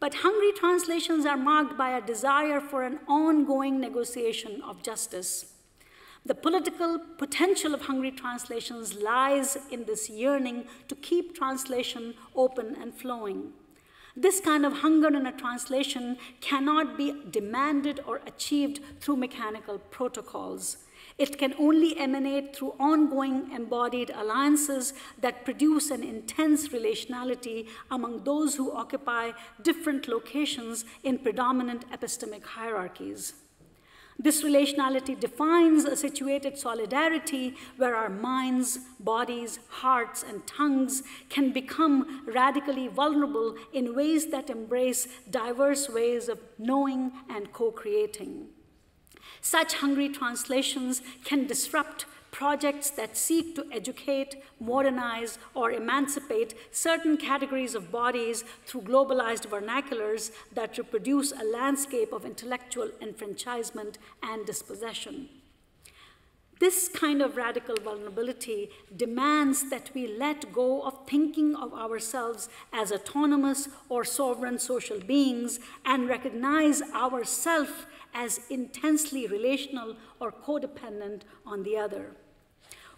But hungry translations are marked by a desire for an ongoing negotiation of justice. The political potential of hungry translations lies in this yearning to keep translation open and flowing. This kind of hunger in a translation cannot be demanded or achieved through mechanical protocols. It can only emanate through ongoing embodied alliances that produce an intense relationality among those who occupy different locations in predominant epistemic hierarchies. This relationality defines a situated solidarity where our minds, bodies, hearts, and tongues can become radically vulnerable in ways that embrace diverse ways of knowing and co creating. Such hungry translations can disrupt projects that seek to educate, modernize, or emancipate certain categories of bodies through globalized vernaculars that reproduce a landscape of intellectual enfranchisement and dispossession. This kind of radical vulnerability demands that we let go of thinking of ourselves as autonomous or sovereign social beings and recognize ourself as intensely relational or codependent on the other.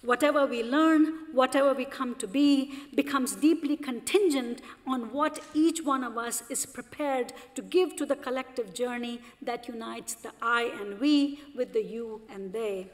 Whatever we learn, whatever we come to be, becomes deeply contingent on what each one of us is prepared to give to the collective journey that unites the I and we with the you and they.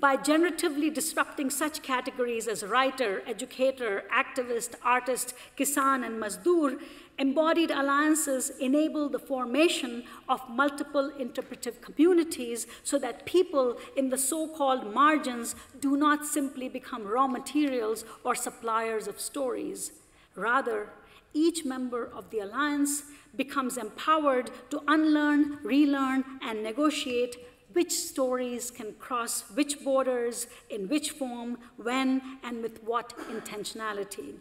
by generatively disrupting such categories as writer, educator, activist, artist, kisan, and mazdoor, embodied alliances enable the formation of multiple interpretive communities so that people in the so called margins do not simply become raw materials or suppliers of stories. Rather, each member of the alliance becomes empowered to unlearn, relearn, and negotiate which stories can cross which borders, in which form, when, and with what intentionality.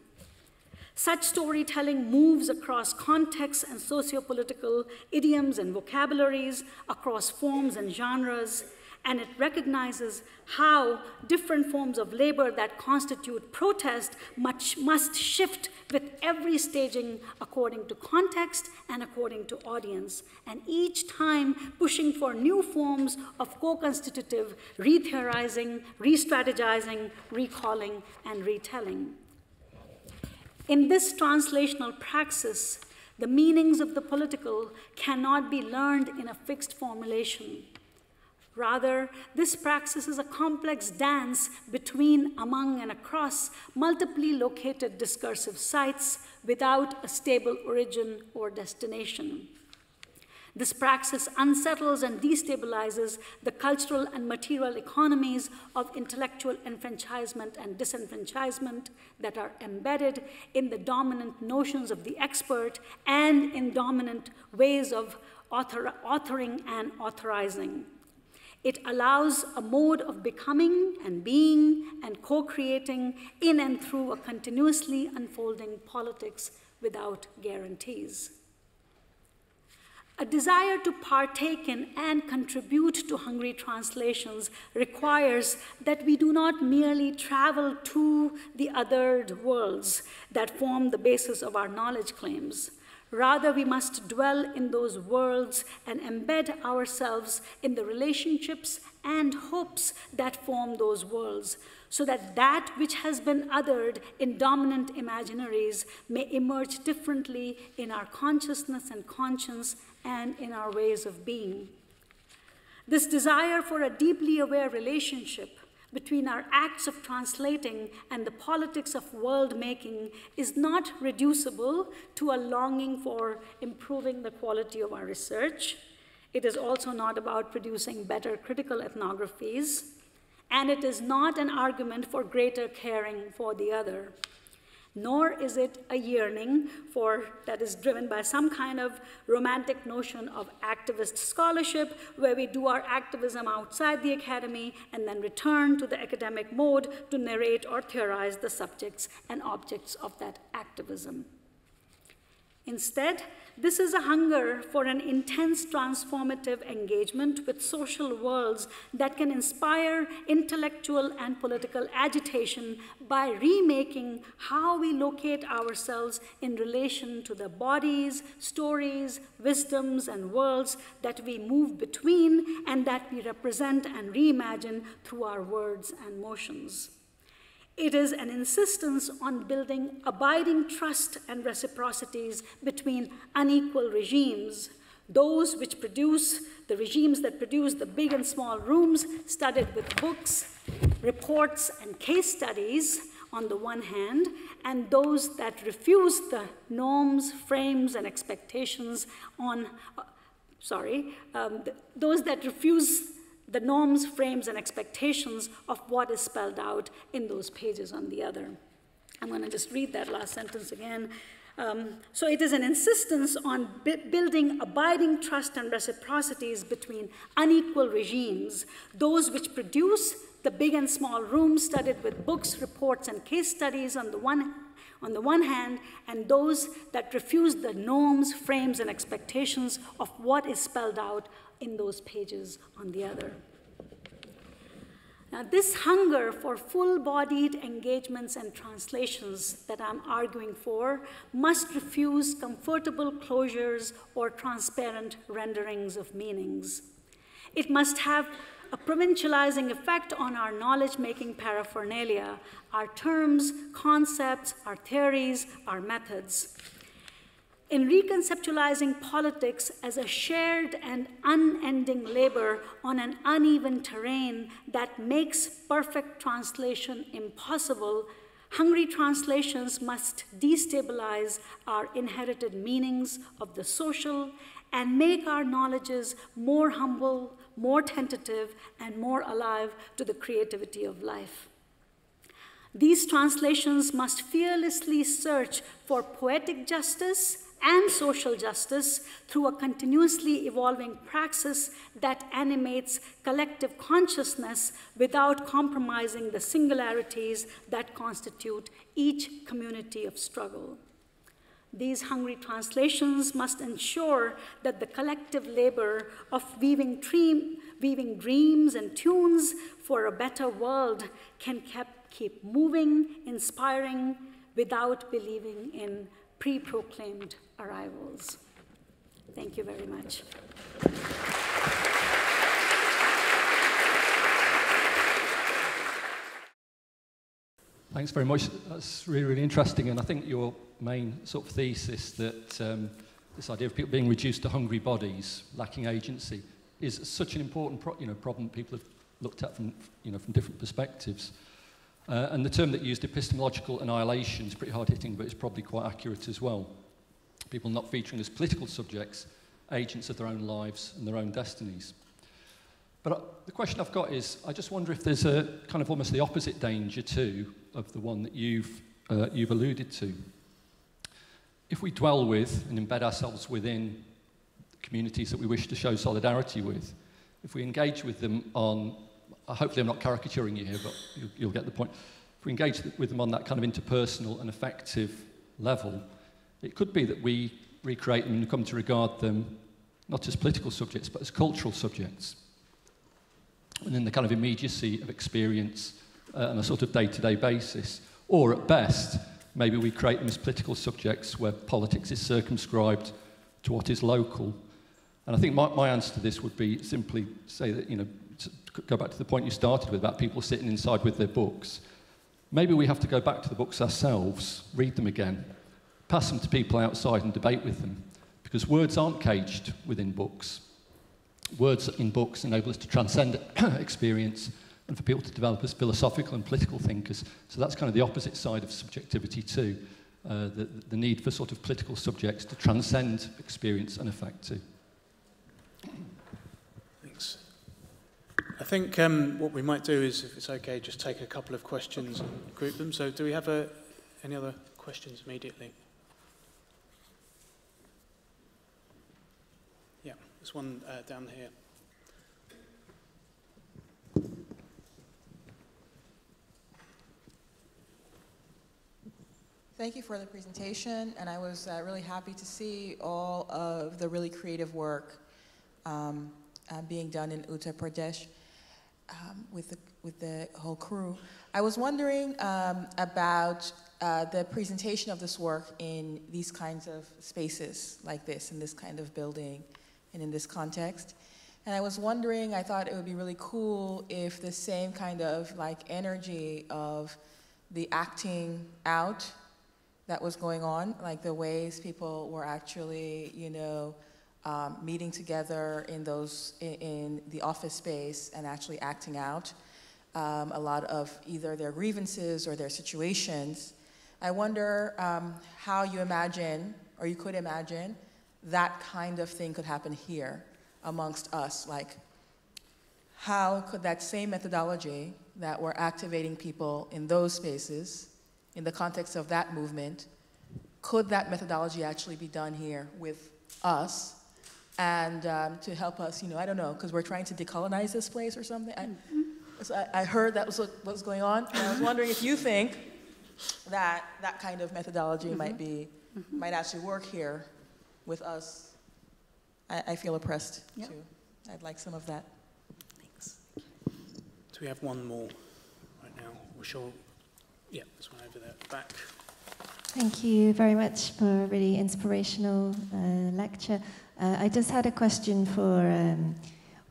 Such storytelling moves across contexts and sociopolitical idioms and vocabularies, across forms and genres, and it recognizes how different forms of labor that constitute protest much, must shift with every staging according to context and according to audience, and each time pushing for new forms of co constitutive re theorizing, re strategizing, recalling, and retelling. In this translational praxis, the meanings of the political cannot be learned in a fixed formulation. Rather, this praxis is a complex dance between, among, and across multiply located discursive sites without a stable origin or destination. This praxis unsettles and destabilizes the cultural and material economies of intellectual enfranchisement and disenfranchisement that are embedded in the dominant notions of the expert and in dominant ways of author authoring and authorizing. It allows a mode of becoming and being and co creating in and through a continuously unfolding politics without guarantees. A desire to partake in and contribute to hungry translations requires that we do not merely travel to the othered worlds that form the basis of our knowledge claims. Rather, we must dwell in those worlds and embed ourselves in the relationships and hopes that form those worlds, so that that which has been othered in dominant imaginaries may emerge differently in our consciousness and conscience and in our ways of being. This desire for a deeply aware relationship between our acts of translating and the politics of world making is not reducible to a longing for improving the quality of our research. It is also not about producing better critical ethnographies, and it is not an argument for greater caring for the other nor is it a yearning for that is driven by some kind of romantic notion of activist scholarship where we do our activism outside the academy and then return to the academic mode to narrate or theorize the subjects and objects of that activism. Instead, this is a hunger for an intense transformative engagement with social worlds that can inspire intellectual and political agitation by remaking how we locate ourselves in relation to the bodies, stories, wisdoms, and worlds that we move between and that we represent and reimagine through our words and motions. It is an insistence on building abiding trust and reciprocities between unequal regimes, those which produce the regimes that produce the big and small rooms studded with books, reports, and case studies on the one hand, and those that refuse the norms, frames, and expectations on, uh, sorry, um, the, those that refuse the norms, frames, and expectations of what is spelled out in those pages on the other. I'm going to just read that last sentence again. Um, so it is an insistence on building abiding trust and reciprocities between unequal regimes, those which produce the big and small rooms studded with books, reports, and case studies on the one on the one hand, and those that refuse the norms, frames, and expectations of what is spelled out in those pages on the other. Now, this hunger for full bodied engagements and translations that I'm arguing for must refuse comfortable closures or transparent renderings of meanings. It must have a provincializing effect on our knowledge making paraphernalia, our terms, concepts, our theories, our methods. In reconceptualizing politics as a shared and unending labor on an uneven terrain that makes perfect translation impossible, hungry translations must destabilize our inherited meanings of the social and make our knowledges more humble, more tentative, and more alive to the creativity of life. These translations must fearlessly search for poetic justice and social justice through a continuously evolving praxis that animates collective consciousness without compromising the singularities that constitute each community of struggle. These hungry translations must ensure that the collective labor of weaving, dream, weaving dreams and tunes for a better world can keep, keep moving, inspiring, without believing in pre proclaimed arrivals. Thank you very much. Thanks very much. That's really, really interesting. And I think your main sort of thesis that um, this idea of people being reduced to hungry bodies, lacking agency, is such an important you know, problem people have looked at from, you know, from different perspectives. Uh, and the term that used epistemological annihilation is pretty hard hitting, but it's probably quite accurate as well. People not featuring as political subjects, agents of their own lives and their own destinies. But uh, the question I've got is I just wonder if there's a kind of almost the opposite danger too of the one that you've, uh, you've alluded to. If we dwell with and embed ourselves within communities that we wish to show solidarity with, if we engage with them on hopefully I'm not caricaturing you here, but you'll, you'll get the point. If we engage with them on that kind of interpersonal and effective level, it could be that we recreate them and come to regard them not as political subjects, but as cultural subjects. And in the kind of immediacy of experience uh, on a sort of day-to-day basis. Or at best, maybe we create them as political subjects where politics is circumscribed to what is local. And I think my, my answer to this would be simply say that, you know, go back to the point you started with about people sitting inside with their books. Maybe we have to go back to the books ourselves, read them again, pass them to people outside and debate with them. Because words aren't caged within books. Words in books enable us to transcend experience and for people to develop as philosophical and political thinkers. So that's kind of the opposite side of subjectivity too. Uh, the, the need for sort of political subjects to transcend experience and affect too. I think um, what we might do is, if it's okay, just take a couple of questions and group them. So do we have a, any other questions immediately? Yeah, there's one uh, down here. Thank you for the presentation, and I was uh, really happy to see all of the really creative work um, uh, being done in Uttar Pradesh um, with, the, with the whole crew. I was wondering um, about uh, the presentation of this work in these kinds of spaces like this, in this kind of building, and in this context. And I was wondering, I thought it would be really cool if the same kind of like energy of the acting out that was going on, like the ways people were actually, you know, um, meeting together in those in, in, the office space and actually acting out um, a lot of either their grievances or their situations. I wonder um, how you imagine, or you could imagine, that kind of thing could happen here amongst us. Like, how could that same methodology that we're activating people in those spaces, in the context of that movement, could that methodology actually be done here with us and um, to help us, you know, I don't know, because we're trying to decolonize this place or something. I, so I, I, heard that was what was going on, and I was wondering if you think that that kind of methodology mm-hmm. might be, mm-hmm. might actually work here with us. I, I feel oppressed yep. too. I'd like some of that. Thanks. Do we have one more right now? We're sure. Yeah, this one over there, back. Thank you very much for a really inspirational uh, lecture. Uh, I just had a question for um,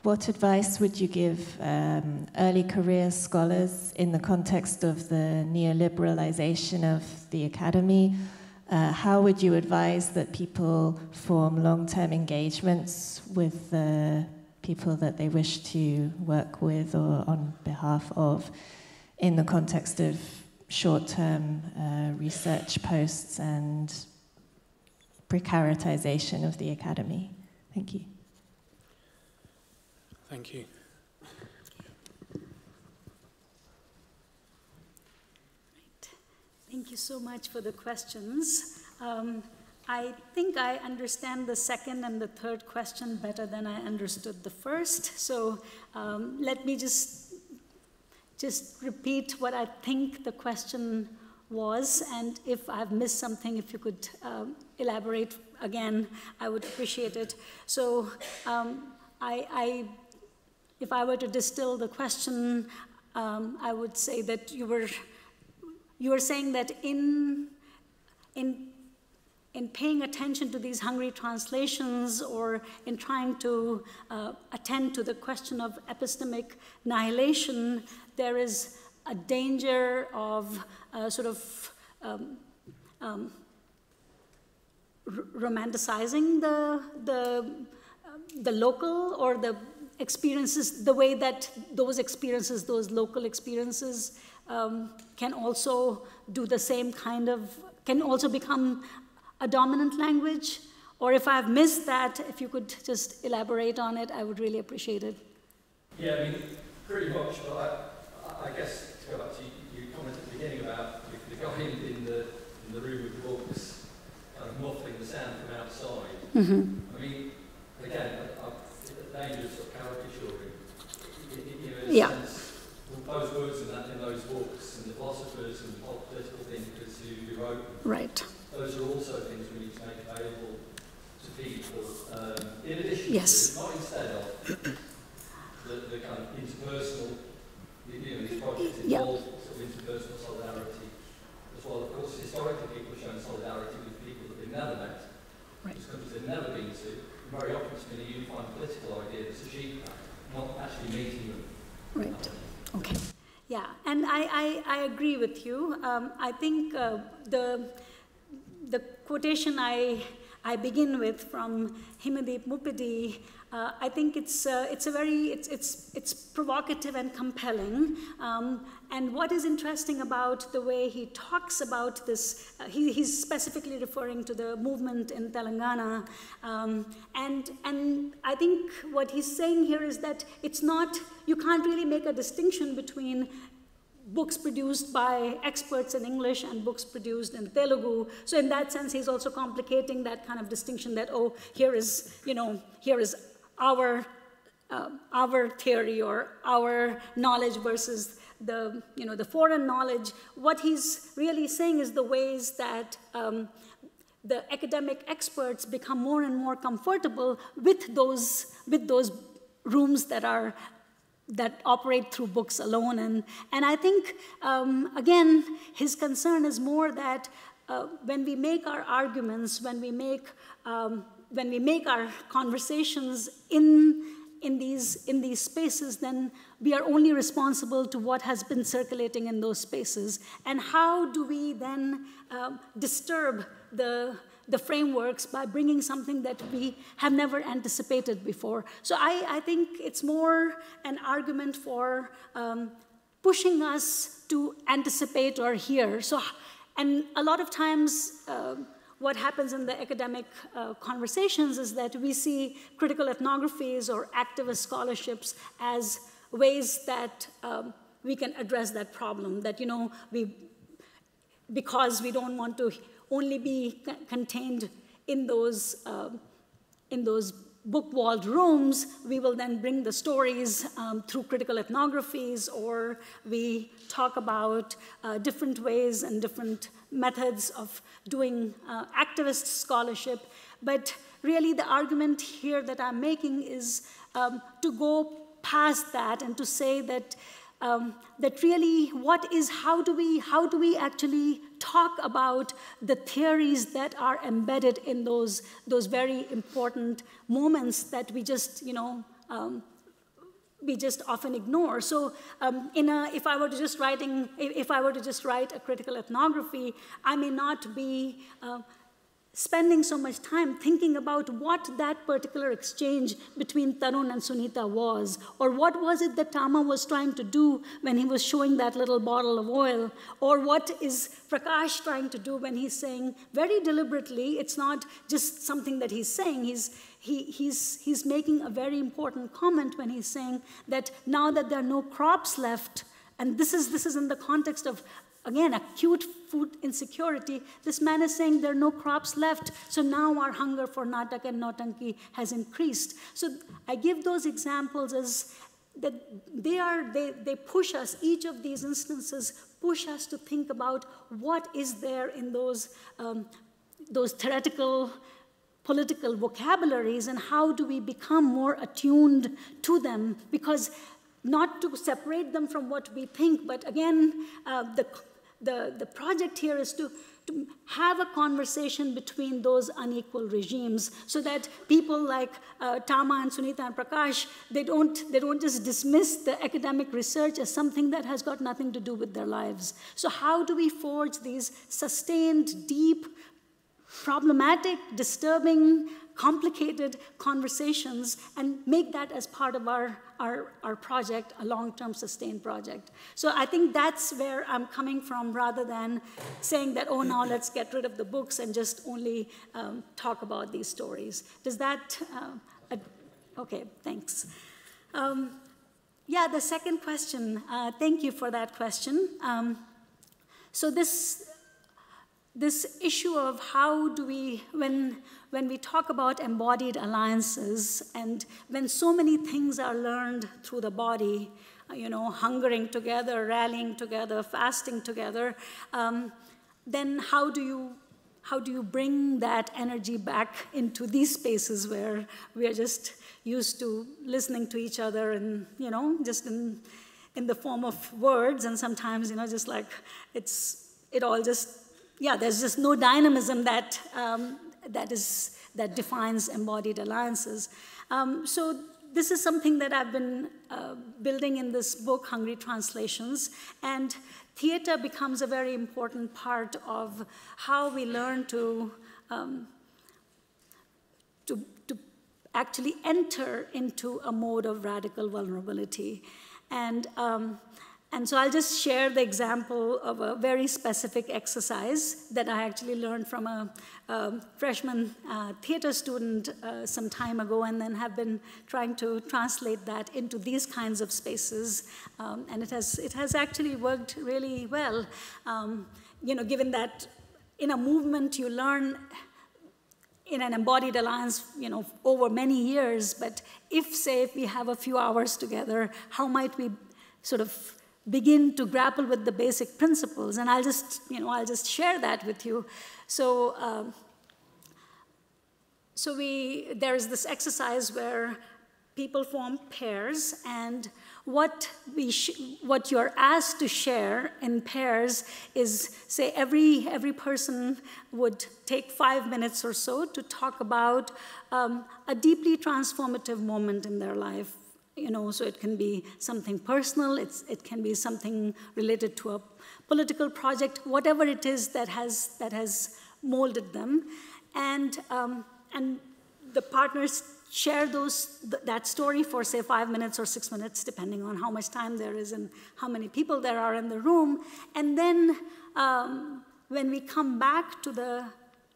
what advice would you give um, early career scholars in the context of the neoliberalization of the academy? uh, how would you advise that people form long term engagements with the people that they wish to work with or on behalf of in the context of short term uh, research posts and precaritization of the academy? Thank you. Thank you. Thank you so much for the questions. Um, I think I understand the second and the third question better than I understood the first. So um, let me just, just repeat what I think the question was, and if I've missed something, if you could um, elaborate again, I would appreciate it. So um, I, I, if I were to distill the question, um, I would say that you were, you were saying that in, in in paying attention to these hungry translations or in trying to uh, attend to the question of epistemic annihilation, there is a danger of uh, sort of um, um, romanticizing the, the, the local or the experiences, the way that those experiences, those local experiences, um, can also do the same kind of, can also become a dominant language? Or if I've missed that, if you could just elaborate on it, I would really appreciate it. Yeah, I mean, pretty much, but I, I guess go back to your comment at the beginning about the, the guy in, the, in the room with the books kind of muffling the sound from outside. Mm-hmm. I mean, again, I, I, dangerous of caricaturing. You know, yeah. Sense, those words in, that, in those books and the philosophers and political thinkers who, who wrote them. Right those are also things we need to make available to people. Um, in addition yes. to, not instead of, the, the kind of interpersonal, you know, these yep. sort of interpersonal solidarity as well. Of course, historically people have shown solidarity with people that they've never met, right. countries they've never been to. Very often it's been a unifying political idea that's achieved that, not actually meeting them. Right. Okay. Yeah, and I, I, I agree with you. Um, I think uh, the the quotation I, I begin with from Himadeep Muppidi, uh, I think it's, uh, it's a very, it's, it's, it's provocative and compelling. Um, and what is interesting about the way he talks about this, uh, he, he's specifically referring to the movement in Telangana. Um, and, and I think what he's saying here is that it's not, you can't really make a distinction between books produced by experts in English and books produced in Telugu. So in that sense, he's also complicating that kind of distinction that, oh, here is, you know, here is our, uh, our theory or our knowledge versus the, you know, the foreign knowledge. What he's really saying is the ways that um, the academic experts become more and more comfortable with those, with those rooms that are that operate through books alone. And, and I think, um, again, his concern is more that uh, when we make our arguments, when we make, um, when we make our conversations in, in, these, in these spaces, then we are only responsible to what has been circulating in those spaces. And how do we then uh, disturb the, the frameworks by bringing something that we have never anticipated before. So I, I think it's more an argument for um, pushing us to anticipate or hear. So, and a lot of times, uh, what happens in the academic uh, conversations is that we see critical ethnographies or activist scholarships as ways that um, we can address that problem. That, you know, we, because we don't want to only be contained in those, uh, in those book-walled rooms, we will then bring the stories um, through critical ethnographies, or we talk about uh, different ways and different methods of doing uh, activist scholarship. But really the argument here that I'm making is um, to go past that and to say that um, that really what is, how do we, how do we actually talk about the theories that are embedded in those, those very important moments that we just, you know, um, we just often ignore. So, um, in a, if I were to just writing, if I were to just write a critical ethnography, I may not be uh, spending so much time thinking about what that particular exchange between Tarun and Sunita was, or what was it that Tama was trying to do when he was showing that little bottle of oil, or what is Prakash trying to do when he's saying very deliberately, it's not just something that he's saying, he's, he, he's, he's making a very important comment when he's saying that now that there are no crops left, and this is, this is in the context of again, acute food insecurity, this man is saying there are no crops left, so now our hunger for natak and nautanki has increased. So I give those examples as that they are they, they push us each of these instances push us to think about what is there in those um, those theoretical political vocabularies and how do we become more attuned to them. Because not to separate them from what we think but again uh, the the, the project here is to, to have a conversation between those unequal regimes so that people like uh, Tama and Sunita and Prakash, they don't, they don't just dismiss the academic research as something that has got nothing to do with their lives. So how do we forge these sustained, deep, problematic, disturbing, complicated conversations and make that as part of our, our, our project, a long-term sustained project. So I think that's where I'm coming from rather than saying that, oh, now let's get rid of the books and just only um, talk about these stories. Does that, uh, okay, thanks. Um, yeah, the second question, uh, thank you for that question. Um, so this, this issue of how do we, when, when we talk about embodied alliances and when so many things are learned through the body, uh, you know, hungering together, rallying together, fasting together, um, then how do you how do you bring that energy back into these spaces where we are just used to listening to each other and you know just in in the form of words and sometimes you know just like it's it all just yeah there's just no dynamism that um, that is that defines embodied alliances. Um, so this is something that I've been uh, building in this book, Hungry Translations, and theater becomes a very important part of how we learn to, um, to, to actually enter into a mode of radical vulnerability. And um, and so I'll just share the example of a very specific exercise that I actually learned from a, a freshman uh, theater student uh, some time ago and then have been trying to translate that into these kinds of spaces. Um, and it has, it has actually worked really well. Um, you know, given that in a movement you learn in an embodied alliance, you know, over many years, but if, say, if we have a few hours together, how might we sort of begin to grapple with the basic principles. And I'll just, you know, I'll just share that with you. So, um, so we, there's this exercise where people form pairs and what, we what you're asked to share in pairs is, say, every, every person would take five minutes or so to talk about um, a deeply transformative moment in their life you know, so it can be something personal, it's, it can be something related to a political project, whatever it is that has, that has molded them. And, um, and the partners share those, th that story for, say, five minutes or six minutes, depending on how much time there is and how many people there are in the room. And then um, when we come back to the,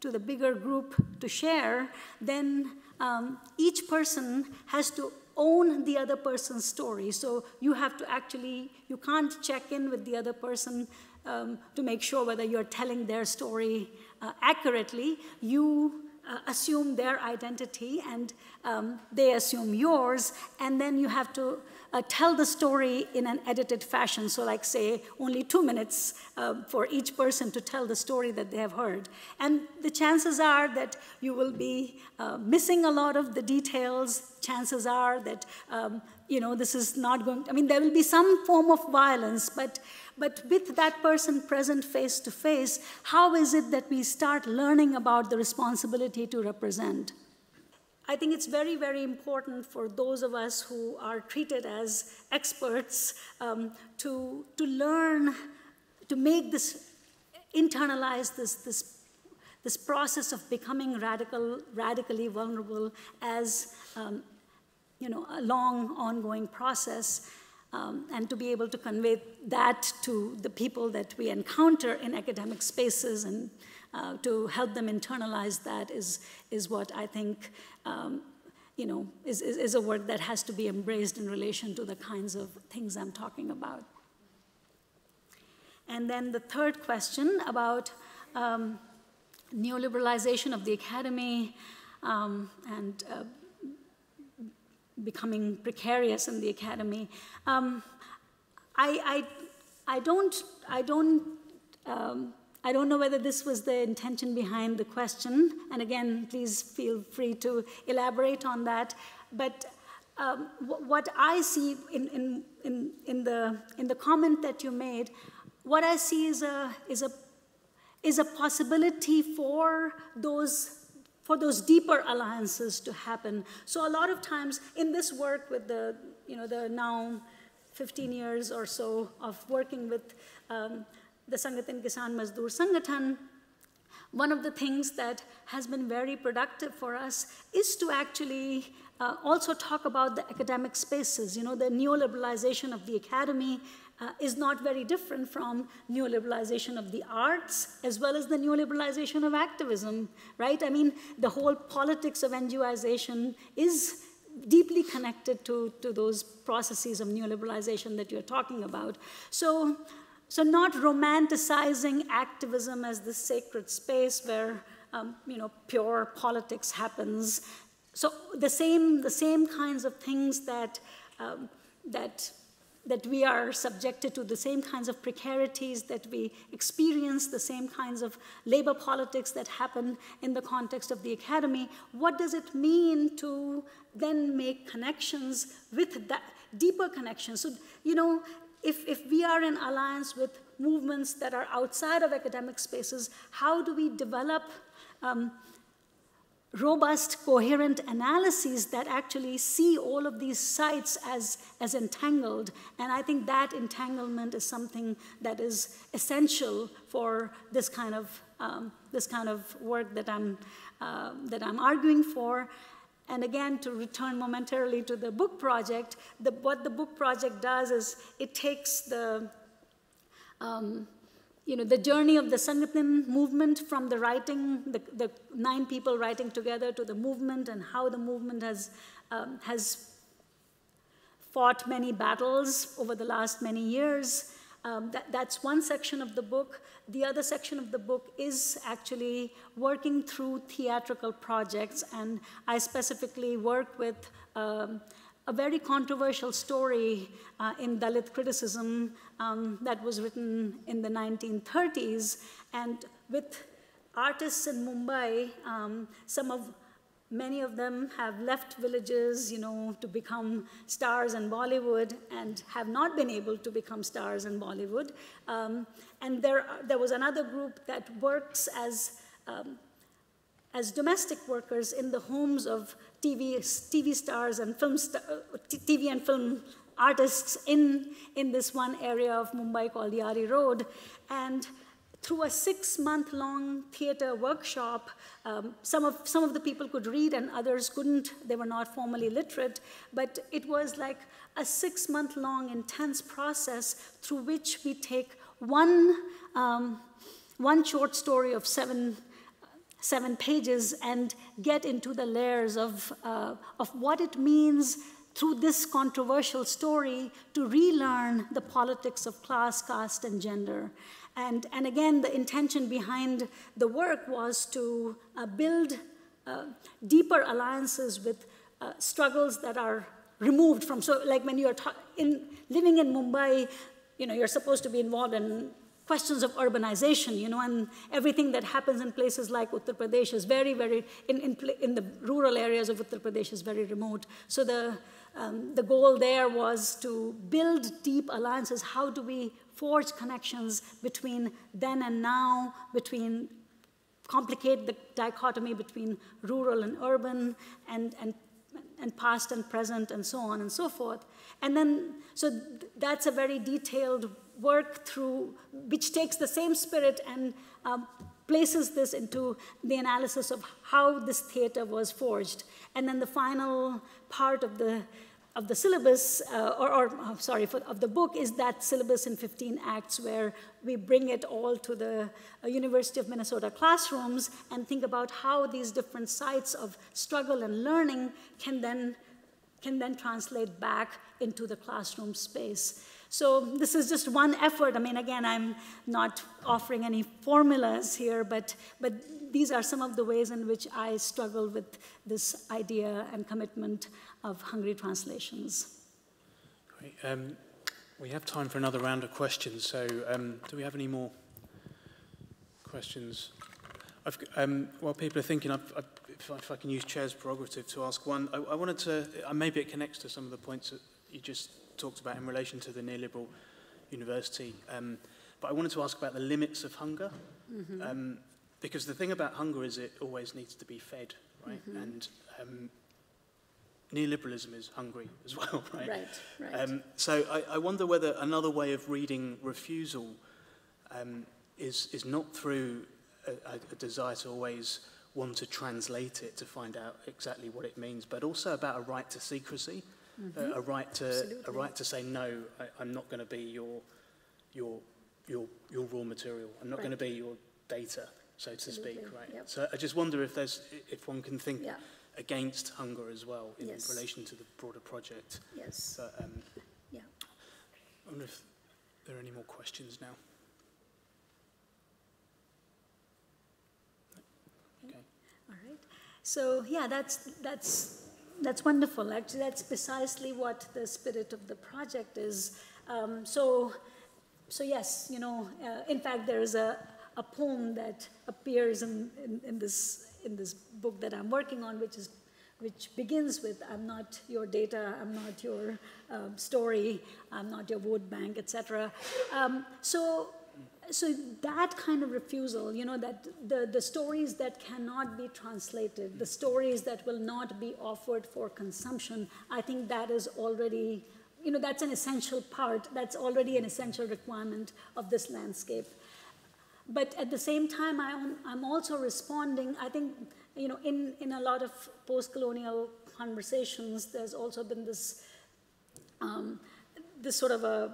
to the bigger group to share, then um, each person has to own the other person's story. So you have to actually, you can't check in with the other person um, to make sure whether you're telling their story uh, accurately. You uh, assume their identity and um, they assume yours, and then you have to uh, tell the story in an edited fashion. So, like, say, only two minutes uh, for each person to tell the story that they have heard. And the chances are that you will be uh, missing a lot of the details. Chances are that, um, you know, this is not going I mean, there will be some form of violence, but, but with that person present face to face, how is it that we start learning about the responsibility to represent? I think it's very, very important for those of us who are treated as experts um, to, to learn, to make this, internalize this, this, this process of becoming radical, radically vulnerable as um, you know, a long ongoing process. Um, and to be able to convey that to the people that we encounter in academic spaces and uh, to help them internalize that is, is what I think um, you know, is, is, is, a work that has to be embraced in relation to the kinds of things I'm talking about. And then the third question about um, neoliberalization of the academy um, and uh, becoming precarious in the academy. Um, I, I, I don't, I don't um, I don't know whether this was the intention behind the question, and again, please feel free to elaborate on that. But um, what I see in, in, in, in, the, in the comment that you made, what I see is a, is a, is a possibility for those for those deeper alliances to happen. So a lot of times in this work with the, you know, the now 15 years or so of working with um, the Sangtin Kisan Mazdoor Sangathan, one of the things that has been very productive for us is to actually uh, also talk about the academic spaces. You know, the neoliberalization of the academy uh, is not very different from neoliberalization of the arts as well as the neoliberalization of activism, right? I mean, the whole politics of NGOization is deeply connected to, to those processes of neoliberalization that you're talking about. So so not romanticizing activism as the sacred space where um, you know, pure politics happens. So the same, the same kinds of things that, um, that, that we are subjected to, the same kinds of precarities that we experience, the same kinds of labor politics that happen in the context of the academy, what does it mean to then make connections with that, deeper connections? So, you know, if, if we are in alliance with movements that are outside of academic spaces, how do we develop um, robust, coherent analyses that actually see all of these sites as, as entangled. And I think that entanglement is something that is essential for this kind of, um, this kind of work that I'm, uh, that I'm arguing for. And again, to return momentarily to the book project, the, what the book project does is it takes the, um, you know, the journey of the Sangtin movement from the writing, the, the, nine people writing together to the movement and how the movement has, um, has fought many battles over the last many years. Um, that, that's one section of the book. The other section of the book is actually working through theatrical projects, and I specifically work with um, a very controversial story uh, in Dalit criticism um, that was written in the 1930s, and with artists in Mumbai, um, some of Many of them have left villages, you know, to become stars in Bollywood and have not been able to become stars in Bollywood. Um, and there, there was another group that works as, um, as domestic workers in the homes of TV, TV stars and film star, TV and film artists in, in this one area of Mumbai called Yari Road. And through a six month long theater workshop, um, some, of, some of the people could read and others couldn't. They were not formally literate, but it was like a six month long intense process through which we take one, um, one short story of seven, seven pages and get into the layers of, uh, of what it means through this controversial story to relearn the politics of class, caste, and gender. And, and again, the intention behind the work was to uh, build uh, deeper alliances with uh, struggles that are removed from, so like when you're in, living in Mumbai, you know, you're supposed to be involved in questions of urbanization, you know, and everything that happens in places like Uttar Pradesh is very, very, in, in, in the rural areas of Uttar Pradesh is very remote. So the, um, the goal there was to build deep alliances. How do we forge connections between then and now, between complicate the dichotomy between rural and urban and, and, and past and present and so on and so forth. And then, so that's a very detailed work through, which takes the same spirit and um, places this into the analysis of how this theater was forged. And then the final part of the of the syllabus, uh, or, or oh, sorry, for, of the book is that syllabus in 15 acts where we bring it all to the uh, University of Minnesota classrooms and think about how these different sites of struggle and learning can then, can then translate back into the classroom space. So this is just one effort. I mean, again, I'm not offering any formulas here, but, but these are some of the ways in which I struggle with this idea and commitment of hungry translations. Great. Um, we have time for another round of questions, so um, do we have any more questions? Um, while people are thinking, I've, I've, if, I, if, I, can use chair's prerogative to ask one, I, I wanted to, uh, maybe it connects to some of the points that you just talked about in relation to the neoliberal university, um, but I wanted to ask about the limits of hunger. Mm -hmm. because the thing about hunger is it always needs to be fed, right? Mm -hmm. And um, neoliberalism is hungry as well, right? Right, right. Um, so I, I wonder whether another way of reading refusal um, is, is not through a, a desire to always want to translate it to find out exactly what it means, but also about a right to secrecy, mm -hmm. a, mm-hmm. a right to Absolutely. a right to say no, I, I'm not going to be your your your your raw material. I'm not right. going to be your data, so Absolutely. to speak, right? Yep. So I just wonder if there's if one can think yeah. Against hunger as well in yes. relation to the broader project. Yes. But, um, yeah. I wonder if there are any more questions now. Okay. All right. So yeah, that's that's that's wonderful. Actually, that's precisely what the spirit of the project is. Um, so, so yes, you know, uh, in fact, there is a, a poem that appears in, in, in this in this book that I'm working on, which is which begins with I'm not your data, I'm not your um, story, I'm not your vote bank, etc. Um, so, so that kind of refusal, you know, that the, the stories that cannot be translated, the stories that will not be offered for consumption, I think that is already, you know, that's an essential part, that's already an essential requirement of this landscape. But at the same time, I'm, I'm also responding, I think, you know, in, in a lot of post-colonial conversations, there's also been this, um, this sort of a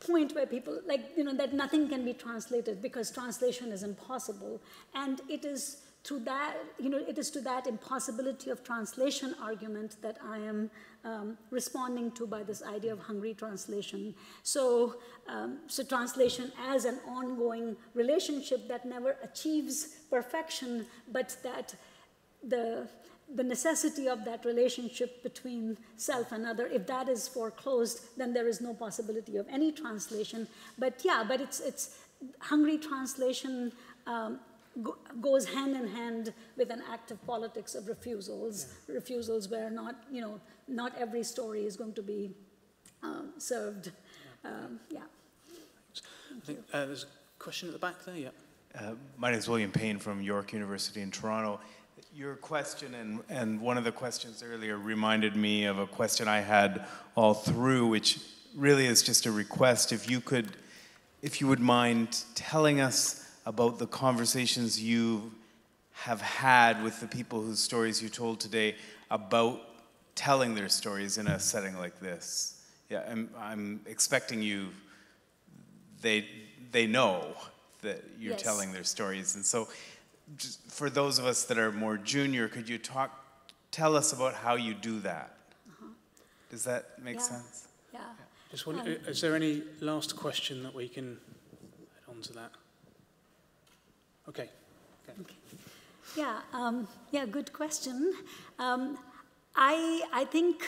point where people, like, you know, that nothing can be translated because translation is impossible. And it is through that, you know, it is to that impossibility of translation argument that I am um, responding to by this idea of hungry translation. So, um, so translation as an ongoing relationship that never achieves perfection, but that the the necessity of that relationship between self and other, if that is foreclosed, then there is no possibility of any translation. But yeah, but it's, it's hungry translation um, go, goes hand in hand with an active politics of refusals, yeah. refusals where not, you know, not every story is going to be um, served. Yeah. Um, yeah. I think uh, there's a question at the back there, yeah. Uh, my name is William Payne from York University in Toronto. Your question and, and one of the questions earlier reminded me of a question I had all through, which really is just a request. If you could, if you would mind telling us about the conversations you have had with the people whose stories you told today about telling their stories in a setting like this. Yeah, I'm, I'm expecting you, they, they know that you're yes. telling their stories. And so, for those of us that are more junior, could you talk, tell us about how you do that? Uh-huh. Does that make yeah. sense? Yeah. yeah. Just one, um, is there any last question that we can add on to that? Okay. okay. Yeah, um, yeah, good question. Um, I, I think,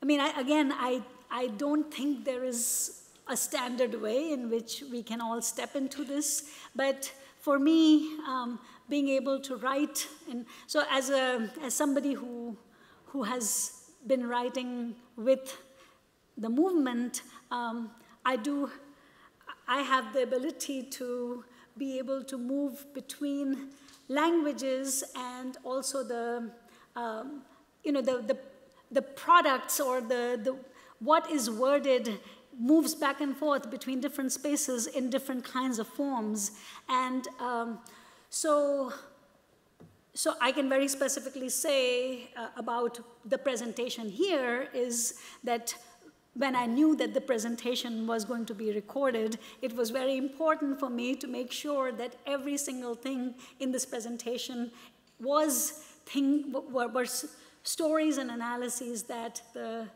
I mean, I, again, I, I don't think there is a standard way in which we can all step into this, but for me, um, being able to write, and so as, a, as somebody who, who has been writing with the movement, um, I do, I have the ability to be able to move between languages and also the, um, you know, the, the, the products or the, the, what is worded moves back and forth between different spaces in different kinds of forms. And um, so, so I can very specifically say uh, about the presentation here is that when I knew that the presentation was going to be recorded, it was very important for me to make sure that every single thing in this presentation was thing, were, were stories and analyses that the,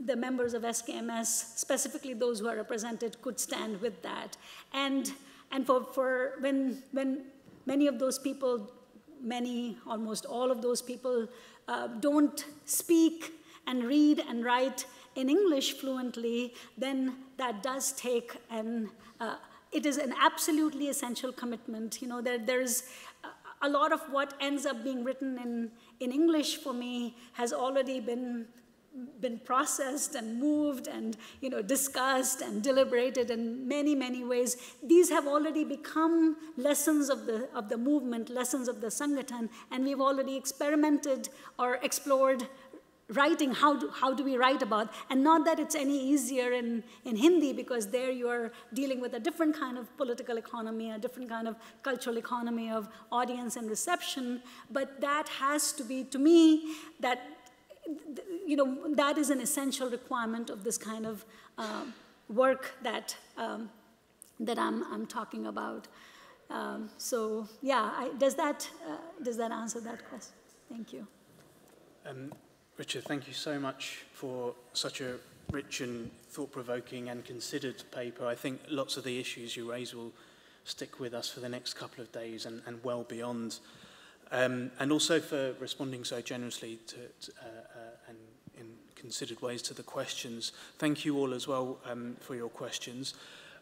the members of SKMS, specifically those who are represented, could stand with that. And, and for, for when, when many of those people, many, almost all of those people, uh, don't speak and read and write in English fluently, then that does take an, uh, it is an absolutely essential commitment. You know, there, there's a lot of what ends up being written in, in English for me has already been been processed and moved and you know discussed and deliberated in many many ways these have already become lessons of the of the movement lessons of the sangathan and we've already experimented or explored writing, how do, how do we write about? And not that it's any easier in, in Hindi, because there you're dealing with a different kind of political economy, a different kind of cultural economy of audience and reception. But that has to be, to me, that, you know, that is an essential requirement of this kind of uh, work that, um, that I'm, I'm talking about. Um, so yeah, I, does, that, uh, does that answer that question? Thank you. Um, Richard, thank you so much for such a rich and thought-provoking and considered paper. I think lots of the issues you raise will stick with us for the next couple of days and, and well beyond. Um, and also for responding so generously to, to, uh, uh, and in considered ways to the questions. Thank you all as well um, for your questions.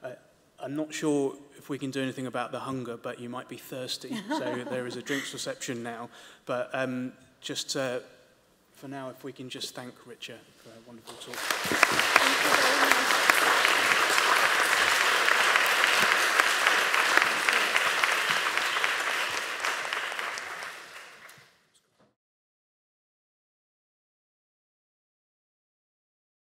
Uh, I'm not sure if we can do anything about the hunger, but you might be thirsty. so there is a drinks reception now. But um, just uh, for now, if we can just thank Richard for a wonderful talk. Thank you very much.